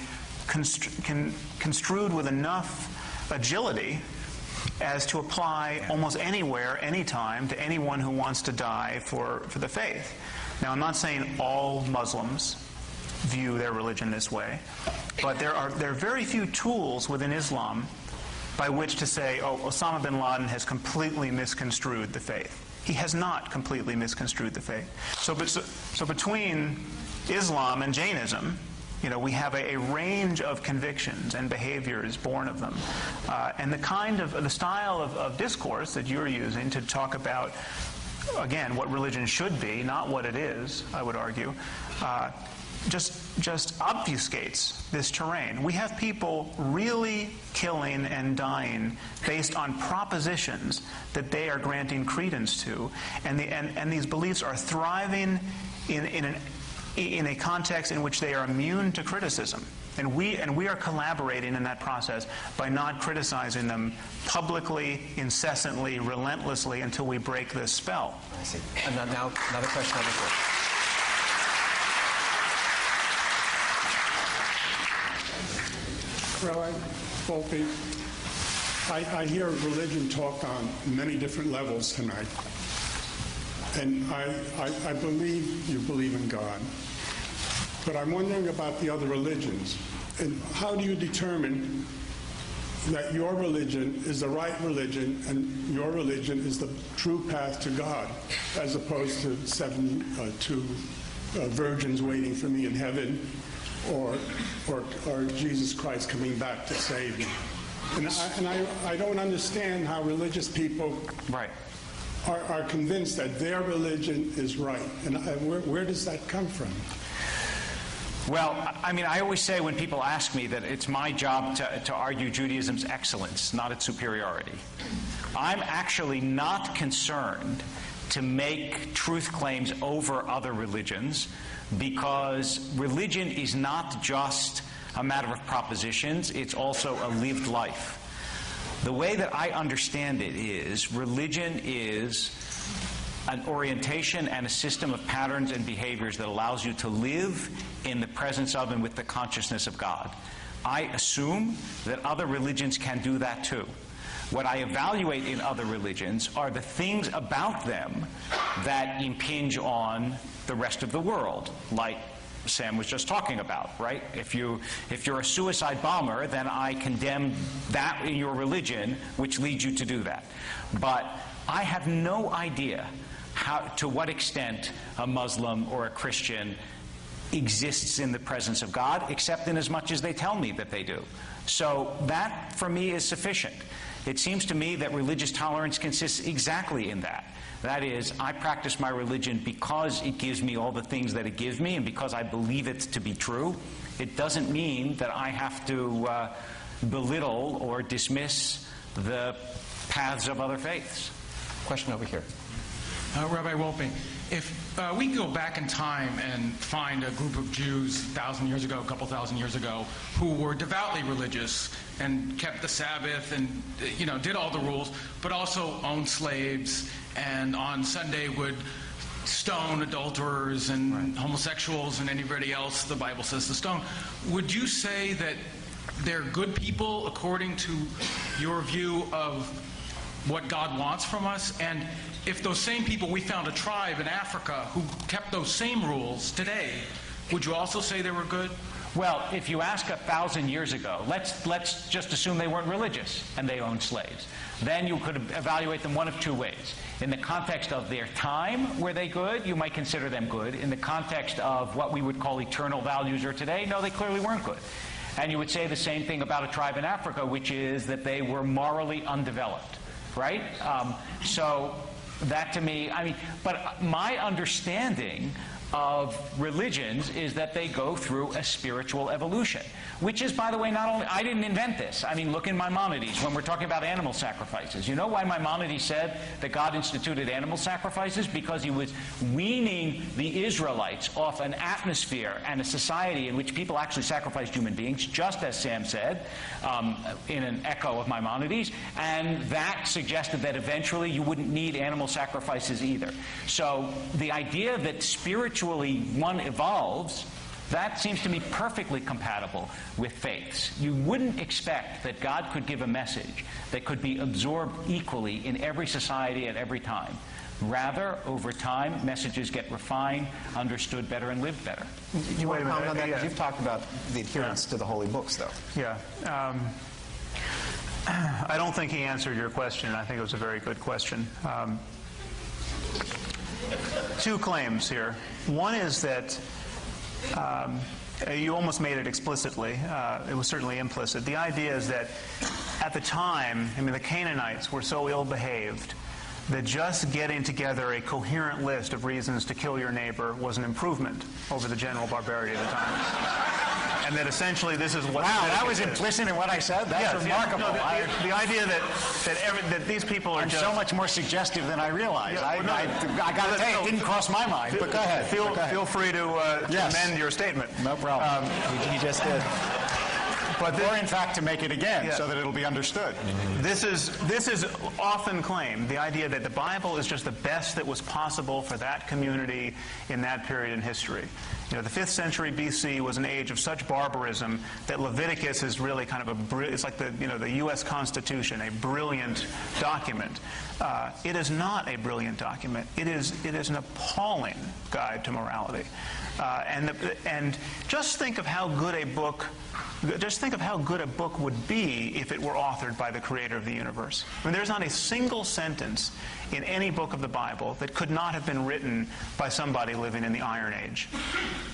can, construed with enough agility as to apply almost anywhere, anytime, to anyone who wants to die for, for the faith. Now, I'm not saying all Muslims view their religion this way, but there are, there are very few tools within Islam by which to say, oh, Osama bin Laden has completely misconstrued the faith. He has not completely misconstrued the faith. So, so, so between Islam and Jainism, you know, we have a, a range of convictions and behaviors born of them. Uh, and the kind of, the style of, of discourse that you're using to talk about, again, what religion should be, not what it is, I would argue, uh, just just obfuscates this terrain. We have people really killing and dying based on propositions that they are granting credence to, and the, and, and these beliefs are thriving in in an in a context in which they are immune to criticism. And we, and we are collaborating in that process by not criticizing them publicly, incessantly, relentlessly until we break this spell. I see. And now, another question over here. Rabbi Volpe, I, I hear religion talked on many different levels tonight. And I, I, I believe you believe in God. But I'm wondering about the other religions. And how do you determine that your religion is the right religion and your religion is the true path to God, as opposed to seven, uh, uh, virgins waiting for me in heaven or, or, or Jesus Christ coming back to save me. And I, and I, I don't understand how religious people Right. are, are convinced that their religion is right. And I, where, where does that come from? Well, I mean, I always say when people ask me that it's my job to, to argue Judaism's excellence, not its superiority. I'm actually not concerned to make truth claims over other religions because religion is not just a matter of propositions, it's also a lived life. The way that I understand it is religion is an orientation and a system of patterns and behaviors that allows you to live in the presence of and with the consciousness of God. I assume that other religions can do that too. What I evaluate in other religions are the things about them that impinge on the rest of the world, like Sam was just talking about, right? If you if you're a suicide bomber, then I condemn that in your religion, which leads you to do that. But I have no idea how to what extent a Muslim or a Christian exists in the presence of God, except in as much as they tell me that they do. So that for me is sufficient. It seems to me that religious tolerance consists exactly in that. That is, I practice my religion because it gives me all the things that it gives me and because I believe it to be true. It doesn't mean that I have to uh, belittle or dismiss the paths of other faiths. Question over here. Uh, Rabbi Wolpe, if uh, we go back in time and find a group of Jews a thousand years ago, a couple thousand years ago, who were devoutly religious and kept the Sabbath and you know did all the rules, but also owned slaves and on Sunday would stone adulterers and Right. homosexuals and anybody else the Bible says to stone, would you say that they're good people according to your view of what God wants from us. And if those same people, we found a tribe in Africa who kept those same rules today, would you also say they were good? Well, if you ask a thousand years ago, let's, let's just assume they weren't religious and they owned slaves. Then you could evaluate them one of two ways. In the context of their time, were they good? You might consider them good. In the context of what we would call eternal values or today, no, they clearly weren't good. And you would say the same thing about a tribe in Africa, which is that they were morally undeveloped, right? Um, so that to me, I mean, but my understanding of religions is that they go through a spiritual evolution, which is, by the way, not only, I didn't invent this. I mean, look in Maimonides when we're talking about animal sacrifices. You know why Maimonides said that God instituted animal sacrifices? Because he was weaning the Israelites off an atmosphere and a society in which people actually sacrificed human beings, just as Sam said, um, in an echo of Maimonides, and that suggested that eventually you wouldn't need animal sacrifices either. So the idea that spiritually one evolves, that seems to me perfectly compatible with faiths. You wouldn't expect that God could give a message that could be absorbed equally in every society at every time. Rather, over time, messages get refined, understood better, and lived better. You want to comment on that? yeah. You've talked about the adherence to the holy books, though. Yeah. Um, I don't think he answered your question. I think it was a very good question. Um, two claims here. One is that um, you almost made it explicitly. Uh, it was certainly implicit. The idea is that at the time, I mean, the Canaanites were so ill behaved that just getting together a coherent list of reasons to kill your neighbor was an improvement over the general barbarity of the time. And that essentially this is what. Wow, that was is. implicit in what I said? That's Yes, yeah, remarkable. no, the, I- the- the idea that that, every, that these people are I'm just so much more suggestive than I realized. Yeah, I, well, no, I, I got to no, tell you, no. it didn't cross my mind, but go ahead. Feel, Go ahead. feel free to, uh, to Yes. amend your statement. No problem. Um, he, just did. But or, in fact, to make it again Yeah. so that it'll be understood. This is this is often claimed the idea that the Bible is just the best that was possible for that community in that period in history. You know, the fifth century BC was an age of such barbarism that Leviticus is really kind of a, it's like the you know the U.S. Constitution, a brilliant document. Uh, it is not a brilliant document. It is it is an appalling guide to morality. Uh, and the, and just think of how good a book just think of how good a book would be if it were authored by the creator of the universe. I mean, there's not a single sentence in any book of the Bible that could not have been written by somebody living in the Iron Age.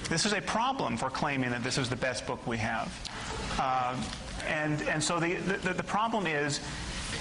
This is a problem for claiming that this is the best book we have. Uh, and, and so the, the, the problem is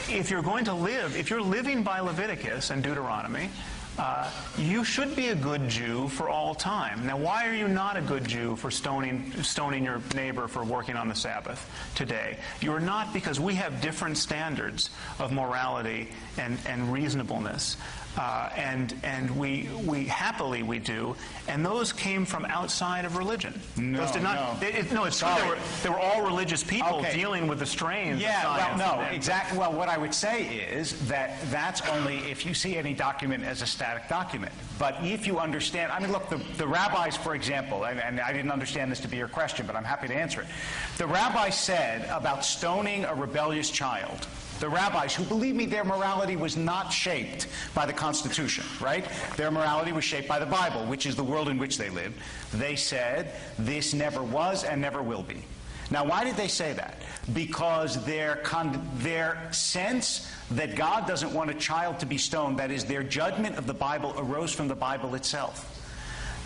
if you're going to live, if you're living by Leviticus and Deuteronomy, uh, you should be a good Jew for all time. Now, why are you not a good Jew for stoning, stoning your neighbor for working on the Sabbath today? You're not because we have different standards of morality and, and reasonableness. Uh, and and we, we happily we do, and those came from outside of religion. No, those did not. no. It, it- no, it's true. They were, they were all religious people Okay. dealing with the strains. Yeah, well, no, and- exactly. Well, what I would say is that that's only if you see any document as a static document. But if you understand, I mean, look, the, the rabbis, for example, and, and I didn't understand this to be your question, but I'm happy to answer it. The rabbi said about stoning a rebellious child, the rabbis, who believe me, their morality was not shaped by the Constitution, right? Their morality was shaped by the Bible, which is the world in which they lived. They said this never was and never will be. Now, why did they say that? Because their, con- their sense that God doesn't want a child to be stoned, that is, their judgment of the Bible arose from the Bible itself.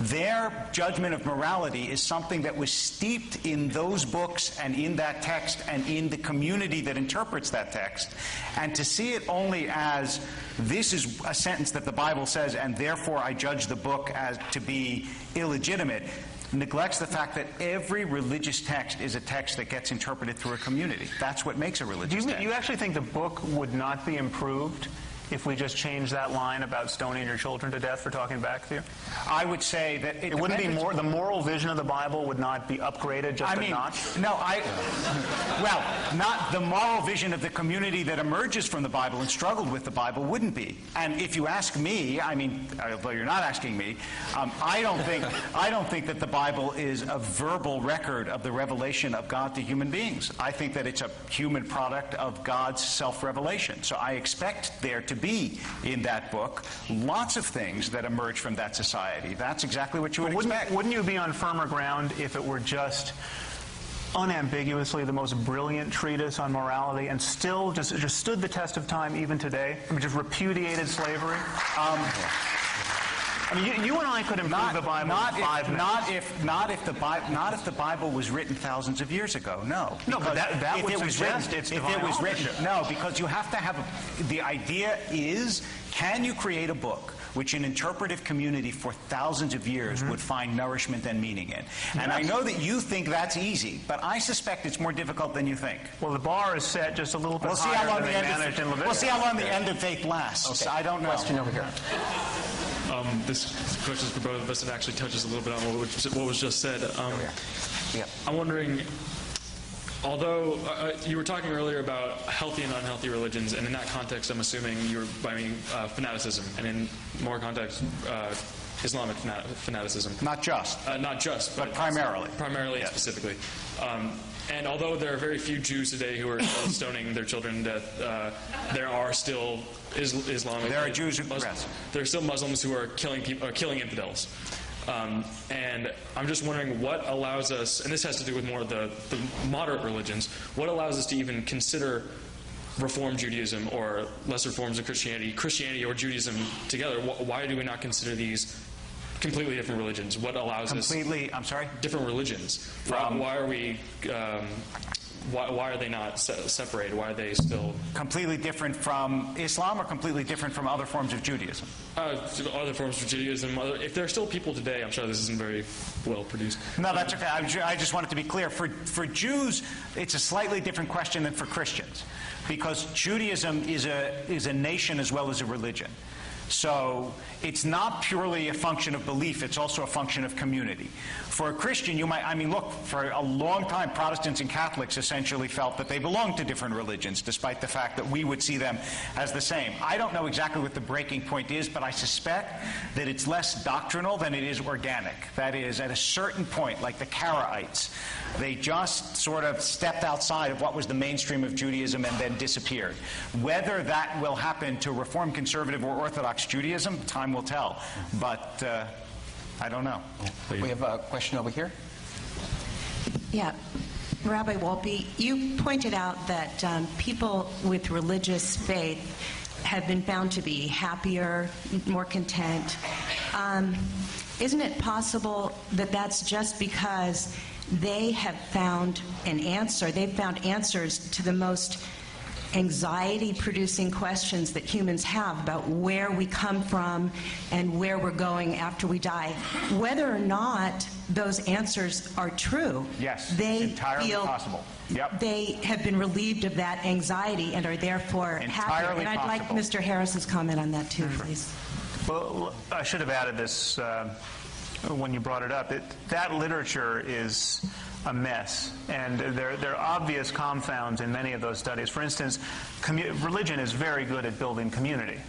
Their judgment of morality is something that was steeped in those books and in that text and in the community that interprets that text. And to see it only as this is a sentence that the Bible says, and therefore I judge the book as to be illegitimate, neglects the fact that every religious text is a text that gets interpreted through a community. That's what makes a Do religious you, text. you actually think the book would not be improved if we just change that line about stoning your children to death for talking back to you? I would say that it, It wouldn't be more. The moral vision of the Bible would not be upgraded just I a mean, notch. no, I. Well, not the moral vision of the community that emerges from the Bible and struggled with the Bible wouldn't be. And if you ask me, I mean, although you're not asking me, um, I don't think I don't think that the Bible is a verbal record of the revelation of God to human beings. I think that it's a human product of God's self-revelation. So I expect there to be in that book lots of things that emerge from that society. That's exactly what you would Wouldn't, expect. wouldn't you be on firmer ground if it were just unambiguously the most brilliant treatise on morality and still just, just stood the test of time even today? I mean, just repudiated slavery? Um, I mean, you, you and I could improve the Bible not in five if, minutes. not if not if the Bible not if the Bible was written thousands of years ago. No, No, but that- that if would it was written, it's if it was written. No, because you have to have a, the idea is can you create a book which an interpretive community for thousands of years Mm-hmm. would find nourishment and meaning in? And I know that you think that's easy, but I suspect it's more difficult than you think. Well, the bar is set just a little bit We'll see higher how long than the they end managed in of, Leviticus. we'll see how long the end of faith lasts. Okay. I don't know. Question over here. Um, this question is for both of us. It actually touches a little bit on what was, what was just said. Um, Yeah. I'm wondering, although uh, uh, you were talking earlier about healthy and unhealthy religions, and in that context, I'm assuming you were by meaning uh, fanaticism, and in more context, uh, Islamic fanat- fanaticism. Not just. Uh, not just, But primarily. Primarily and specifically. Um, and although there are very few Jews today who are stoning their children to death, uh, there are still is- Islamic. There are Jews who- Mus- yes. There are still Muslims who are killing people, uh, killing infidels. Um, and I'm just wondering what allows us, and this has to do with more of the, the moderate religions, what allows us to even consider Reform Judaism or lesser forms of Christianity, Christianity or Judaism together, wh- why do we not consider these completely different religions? What allows us Completely, I'm sorry? different religions? Why, why are we? Um, why, why are they not se- separated? Why are they still Completely different from Islam or completely different from other forms of Judaism? uh, other forms of Judaism? Other, if there are still people today, I'm sure this isn't very well produced. No, that's okay. I'm ju- I just wanted to be clear. For, for Jews, it's a slightly different question than for Christians because Judaism is a, is a nation as well as a religion. So it's not purely a function of belief, it's also a function of community. For a Christian, you might, I mean, look, for a long time, Protestants and Catholics essentially felt that they belonged to different religions, despite the fact that we would see them as the same. I don't know exactly what the breaking point is, but I suspect that it's less doctrinal than it is organic. That is, at a certain point, like the Karaites, they just sort of stepped outside of what was the mainstream of Judaism and then disappeared. Whether that will happen to Reform Conservative or Orthodox Judaism, time will tell. But uh, I don't know. We have a question over here. Yeah. Rabbi Wolpe, you pointed out that um, people with religious faith have been found to be happier, more content. Um, isn't it possible that that's just because they have found an answer? They've found answers to the most anxiety producing questions that humans have about where we come from and where we're going after we die. Whether or not those answers are true, Yes, they entirely feel possible. Yep. they have been relieved of that anxiety and are therefore happier. Entirely And I'd like. Mr. Harris's comment on that too, please. Well, I should have added this uh, when you brought it up. It, that literature is a mess, and there, there are obvious confounds in many of those studies. For instance, religion is very good at building community.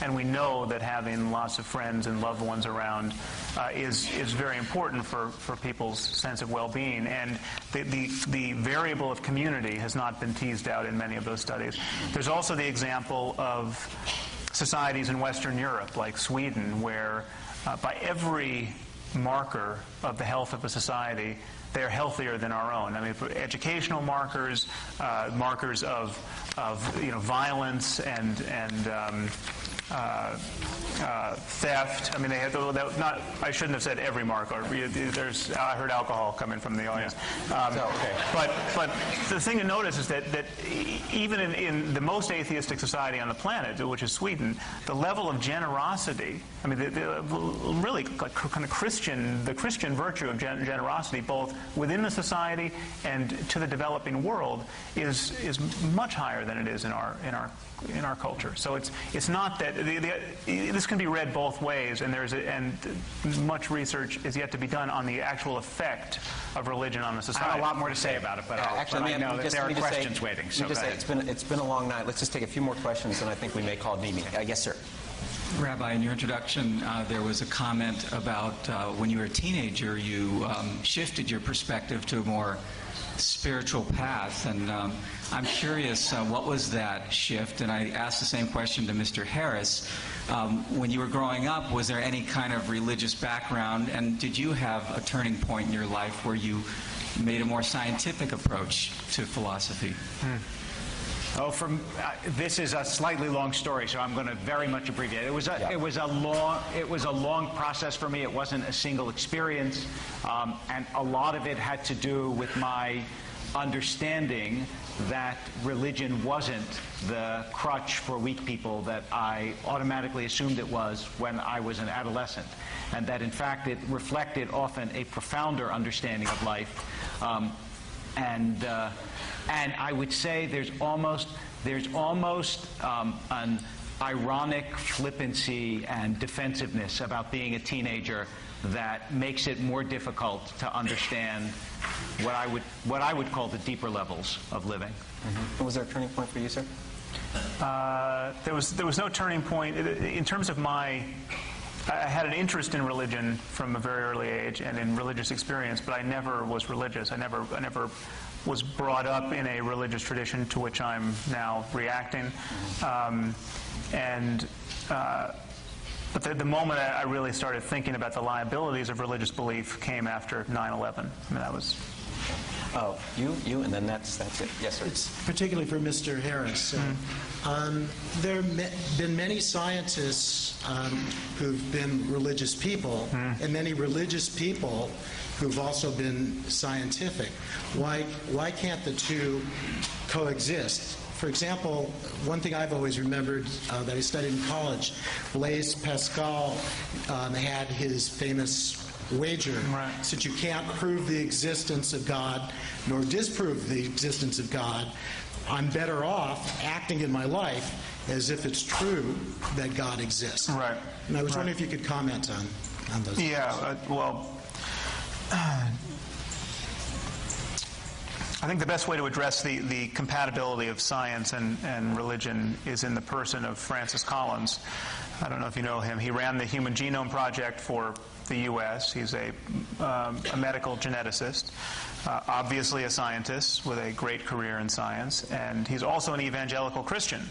And we know that having lots of friends and loved ones around uh, is, is very important for, for people's sense of well being. And the, the, the variable of community has not been teased out in many of those studies. There's also the example of societies in Western Europe, like Sweden, where uh, by every marker of the health of a society, they're healthier than our own. I mean, educational markers, uh, markers of, of you know, violence and, and um, uh, uh, theft. I mean, they had that, not. I shouldn't have said every marker. There's. I heard alcohol coming from the audience. Um, But but the thing to notice is that that even in, in the most atheistic society on the planet, which is Sweden, the level of generosity. I mean, the, the, really like kind of Christian, the Christian virtue of gen- generosity, both within the society and to the developing world, is is much higher than it is in our in our in our culture. So it's it's not that the, the, this can be read both ways, and there's a, and much research is yet to be done on the actual effect of religion on the society. I have a lot more to say about it, but, I'll, Actually, but let I know that just- there are me just say- questions waiting. So just say, it's been, it's been a long night. Let's just take a few more questions, and I think we may call it an. Uh, yes, sir. Rabbi, in your introduction, uh, there was a comment about uh, when you were a teenager, you um, shifted your perspective to a more spiritual path. And um, I'm curious, uh, what was that shift? And I asked the same question to Mr. Harris. Um, when you were growing up, was there any kind of religious background? And did you have a turning point in your life where you made a more scientific approach to philosophy? Oh, from uh, this is a slightly long story, so I'm going to very much abbreviate. It was a, it was a long it was a long process for me. It wasn't a single experience, um, and a lot of it had to do with my understanding that religion wasn't the crutch for weak people that I automatically assumed it was when I was an adolescent, and that in fact it reflected often a profounder understanding of life. Um, and uh, and I would say there's almost there's almost um, an ironic flippancy and defensiveness about being a teenager that makes it more difficult to understand what I would what I would call the deeper levels of living. And Was there a turning point for you, sir? Uh, there was there was no turning point in terms of my. I had an interest in religion from a very early age and in religious experience, but I never was religious. I never I never was brought up in a religious tradition to which I'm now reacting, um, and. Uh, but the, the moment I I really started thinking about the liabilities of religious belief came after 9/11. I mean, that was Oh, you, you, and then that's, that's it. Yes, sir. It's particularly for Mr. Harris. Mm-hmm. Um, there have me- been many scientists um, who've been religious people, Mm-hmm. and many religious people who've also been scientific. Why, why can't the two coexist? For example, one thing I've always remembered uh, that I studied in college, Blaise Pascal um, had his famous wager. Since you can't prove the existence of God nor disprove the existence of God, I'm better off acting in my life as if it's true that God exists. Right. And I was Right. wondering if you could comment on, on those. Yeah, uh, well, I think the best way to address the, the compatibility of science and, and religion is in the person of Francis Collins. I don't know if you know him. He ran the Human Genome Project for the U.S. He's a, um, a medical geneticist, uh, obviously a scientist with a great career in science, and he's also an evangelical Christian.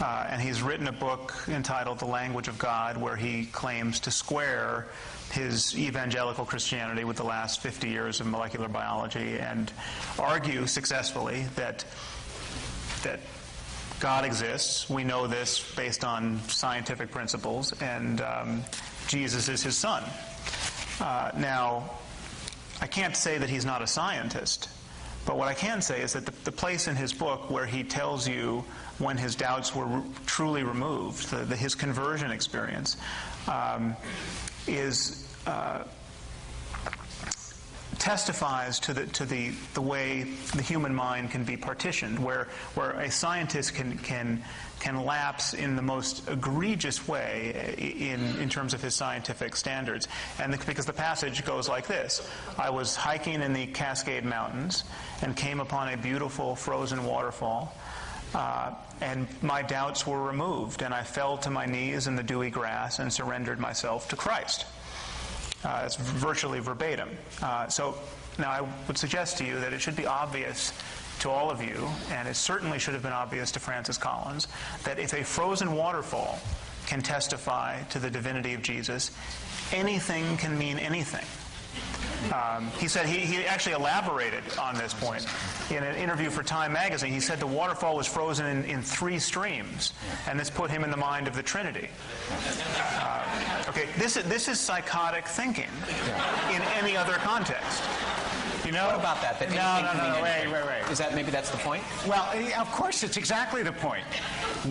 Uh, and he's written a book entitled The Language of God, where he claims to square his evangelical Christianity with the last 50 years of molecular biology and argue successfully that, that God exists. We know this based on scientific principles, and um, Jesus is his son. Uh, now, I can't say that he's not a scientist, but what I can say is that the, the place in his book where he tells you when his doubts were r- truly removed, the, the, his conversion experience, um, is uh, testifies to the to the the way the human mind can be partitioned, where where a scientist can can can lapse in the most egregious way in in terms of his scientific standards, and the, because the passage goes like this: I was hiking in the Cascade Mountains and came upon a beautiful frozen waterfall. Uh, and my doubts were removed, and I fell to my knees in the dewy grass and surrendered myself to Christ. Uh, it's virtually verbatim. Uh, so now I would suggest to you that it should be obvious to all of you, and it certainly should have been obvious to Francis Collins, that if a frozen waterfall can testify to the divinity of Jesus, anything can mean anything. Um, he said he, he actually elaborated on this point in an interview for Time magazine. He said the waterfall was frozen in, in three streams, and this put him in the mind of the Trinity. Uh, okay, this is, this is psychotic thinking in any other context. You know what about that? that No, no, no, mean wait, wait, wait. Is that maybe that's the point? Well, eh, of course, it's exactly the point.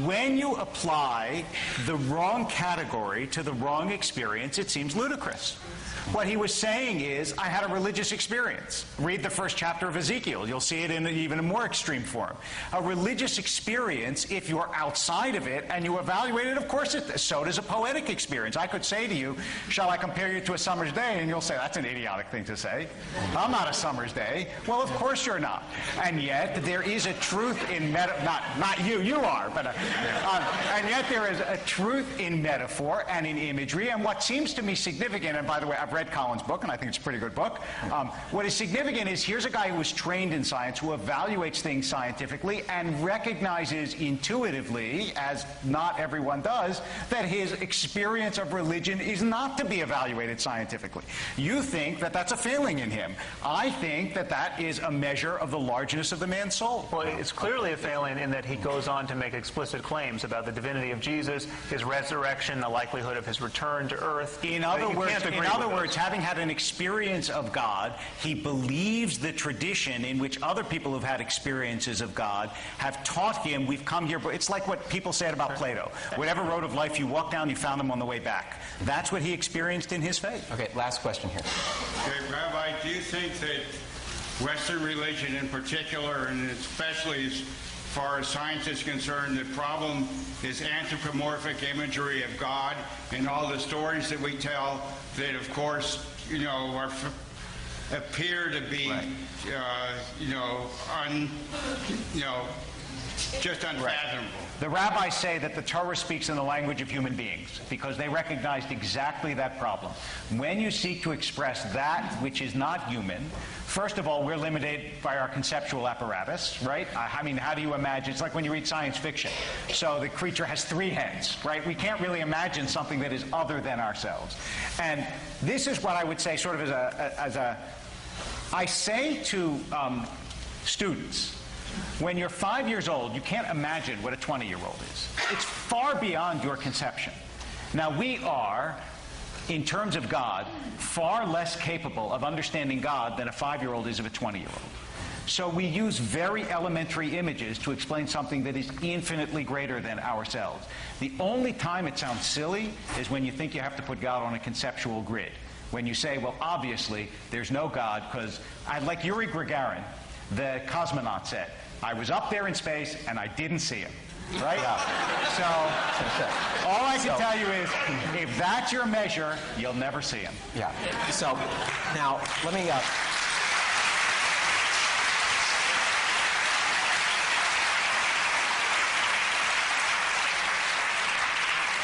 When you apply the wrong category to the wrong experience, it seems ludicrous. What he was saying is, I had a religious experience. Read the first chapter of Ezekiel. You'll see it in even a more extreme form. A religious experience, if you're outside of it and you evaluate it, of course, it, so does a poetic experience. I could say to you, Shall I compare you to a summer's day? And you'll say, That's an idiotic thing to say. I'm not a summer's day. Well, of course you're not. And yet, there is a truth in meta. Not, not you, you are, but. Uh, um, and yet, there is a truth in metaphor and in imagery. And what seems to me significant, and by the way, I've read Collins' book, and I think it's a pretty good book. Um, what is significant is here's a guy who was trained in science, who evaluates things scientifically, and recognizes intuitively, as not everyone does, that his experience of religion is not to be evaluated scientifically. You think that that's a failing in him. I think that that is a measure of the largeness of the man's soul. Well, it's clearly a failing in that he goes on to make explicit claims about the divinity of Jesus, his resurrection, the likelihood of his return to earth. In other words, in other those. Words, having had an experience of God, he believes the tradition in which other people who've had experiences of God have taught him. We've come here. But it's like what people said about Plato. Whatever road of life you walk down, you found them on the way back. That's what he experienced in his faith. Okay, last question here. Okay, Rabbi, do you think that Western religion in particular, and especially as far as science is concerned, the problem is anthropomorphic imagery of God and all the stories that we tell that, of course, you know, are f- appear to be, uh, you know, un, you know, just unfathomable. The rabbis say that the Torah speaks in the language of human beings because they recognized exactly that problem. When you seek to express that which is not human, first of all, we're limited by our conceptual apparatus, right? I mean, how do you imagine? It's like when you read science fiction. So the creature has three heads, right? We can't really imagine something that is other than ourselves. And this is what I would say, sort of as a, as a I say to um, students, when you're five years old, you can't imagine what a 20 year old is. It's far beyond your conception. Now, we are, in terms of God, far less capable of understanding God than a five year old is of a 20 year old. So we use very elementary images to explain something that is infinitely greater than ourselves. The only time it sounds silly is when you think you have to put God on a conceptual grid. When you say, well, obviously, there's no God, because, like Yuri Gagarin, the cosmonaut said, I was up there in space and I didn't see him. Right? So, all I can So- tell you is, if that's your measure, you'll never see him. Yeah. So now let me. Uh,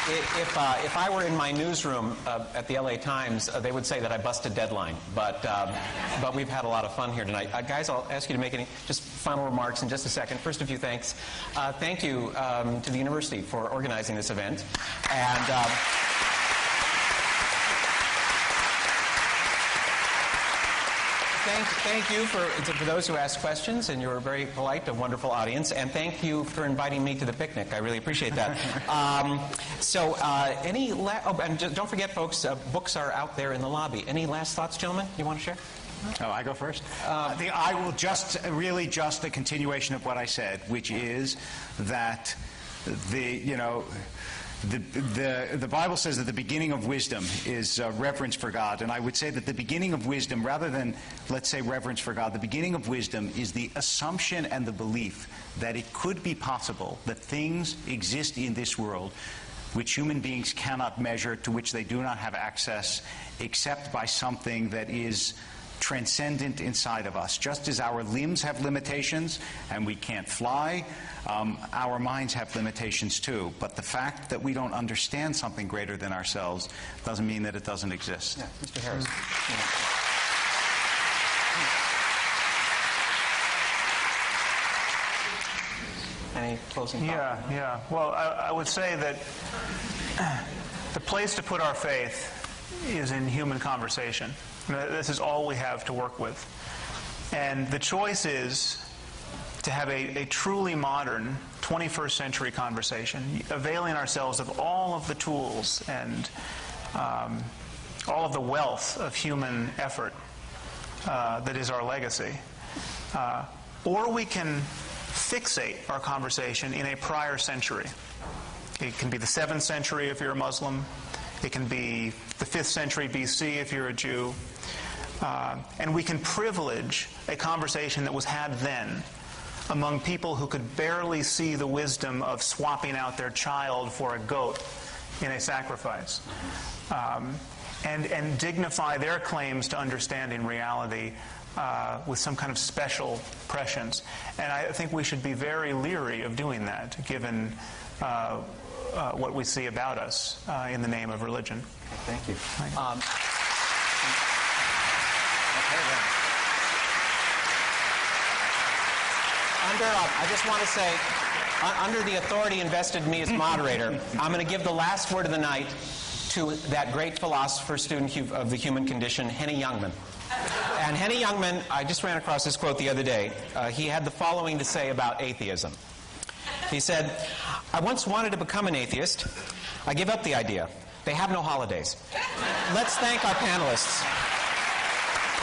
if, uh, if I were in my newsroom uh, at the LA Times, uh, they would say that I busted a deadline. But, um, but we've had a lot of fun here tonight. Uh, guys, I'll ask you to make any just final remarks in just a second. First, a few thanks. Uh, thank you um, to the university for organizing this event. And. Thank, thank you for, for those who asked questions, and you were very polite, a wonderful audience. And thank you for inviting me to the picnic. I really appreciate that. um, so, uh, any la- oh, and just don't forget, folks, uh, books are out there in the lobby. Any last thoughts, gentlemen? You want to share? Oh, I go first? Uh, the, I will just, really just a continuation of what I said, which is that the, you know, the, the, the Bible says that the beginning of wisdom is uh, reverence for God. And I would say that the beginning of wisdom, rather than, let's say, reverence for God, the beginning of wisdom is the assumption and the belief that it could be possible that things exist in this world which human beings cannot measure, to which they do not have access, except by something that is transcendent inside of us. Just as our limbs have limitations and we can't fly, um, our minds have limitations too. But the fact that we don't understand something greater than ourselves doesn't mean that it doesn't exist. Yeah, Mr. Harris. Any closing thoughts? Yeah, yeah. Well, I, I would say that the place to put our faith is in human conversation. This is all we have to work with. And the choice is to have a, a truly modern 21st century conversation, availing ourselves of all of the tools and um, all of the wealth of human effort uh, that is our legacy. Uh, or we can fixate our conversation in a prior century. It can be the 7th century if you're a Muslim. It can be the 5th century BC if you're a Jew. Uh, and we can privilege a conversation that was had then among people who could barely see the wisdom of swapping out their child for a goat in a sacrifice. Um, and, and dignify their claims to understanding reality uh, with some kind of special prescience. And I think we should be very leery of doing that, given uh, uh, what we see about us uh, in the name of religion. Thank you. Um, under, uh, I just want to say, uh, under the authority invested in me as moderator, I'm going to give the last word of the night to that great philosopher student of the human condition, Henny Youngman. And Henny Youngman, I just ran across this quote the other day. Uh, he had the following to say about atheism. He said, I once wanted to become an atheist. I give up the idea. They have no holidays. Let's thank our panelists.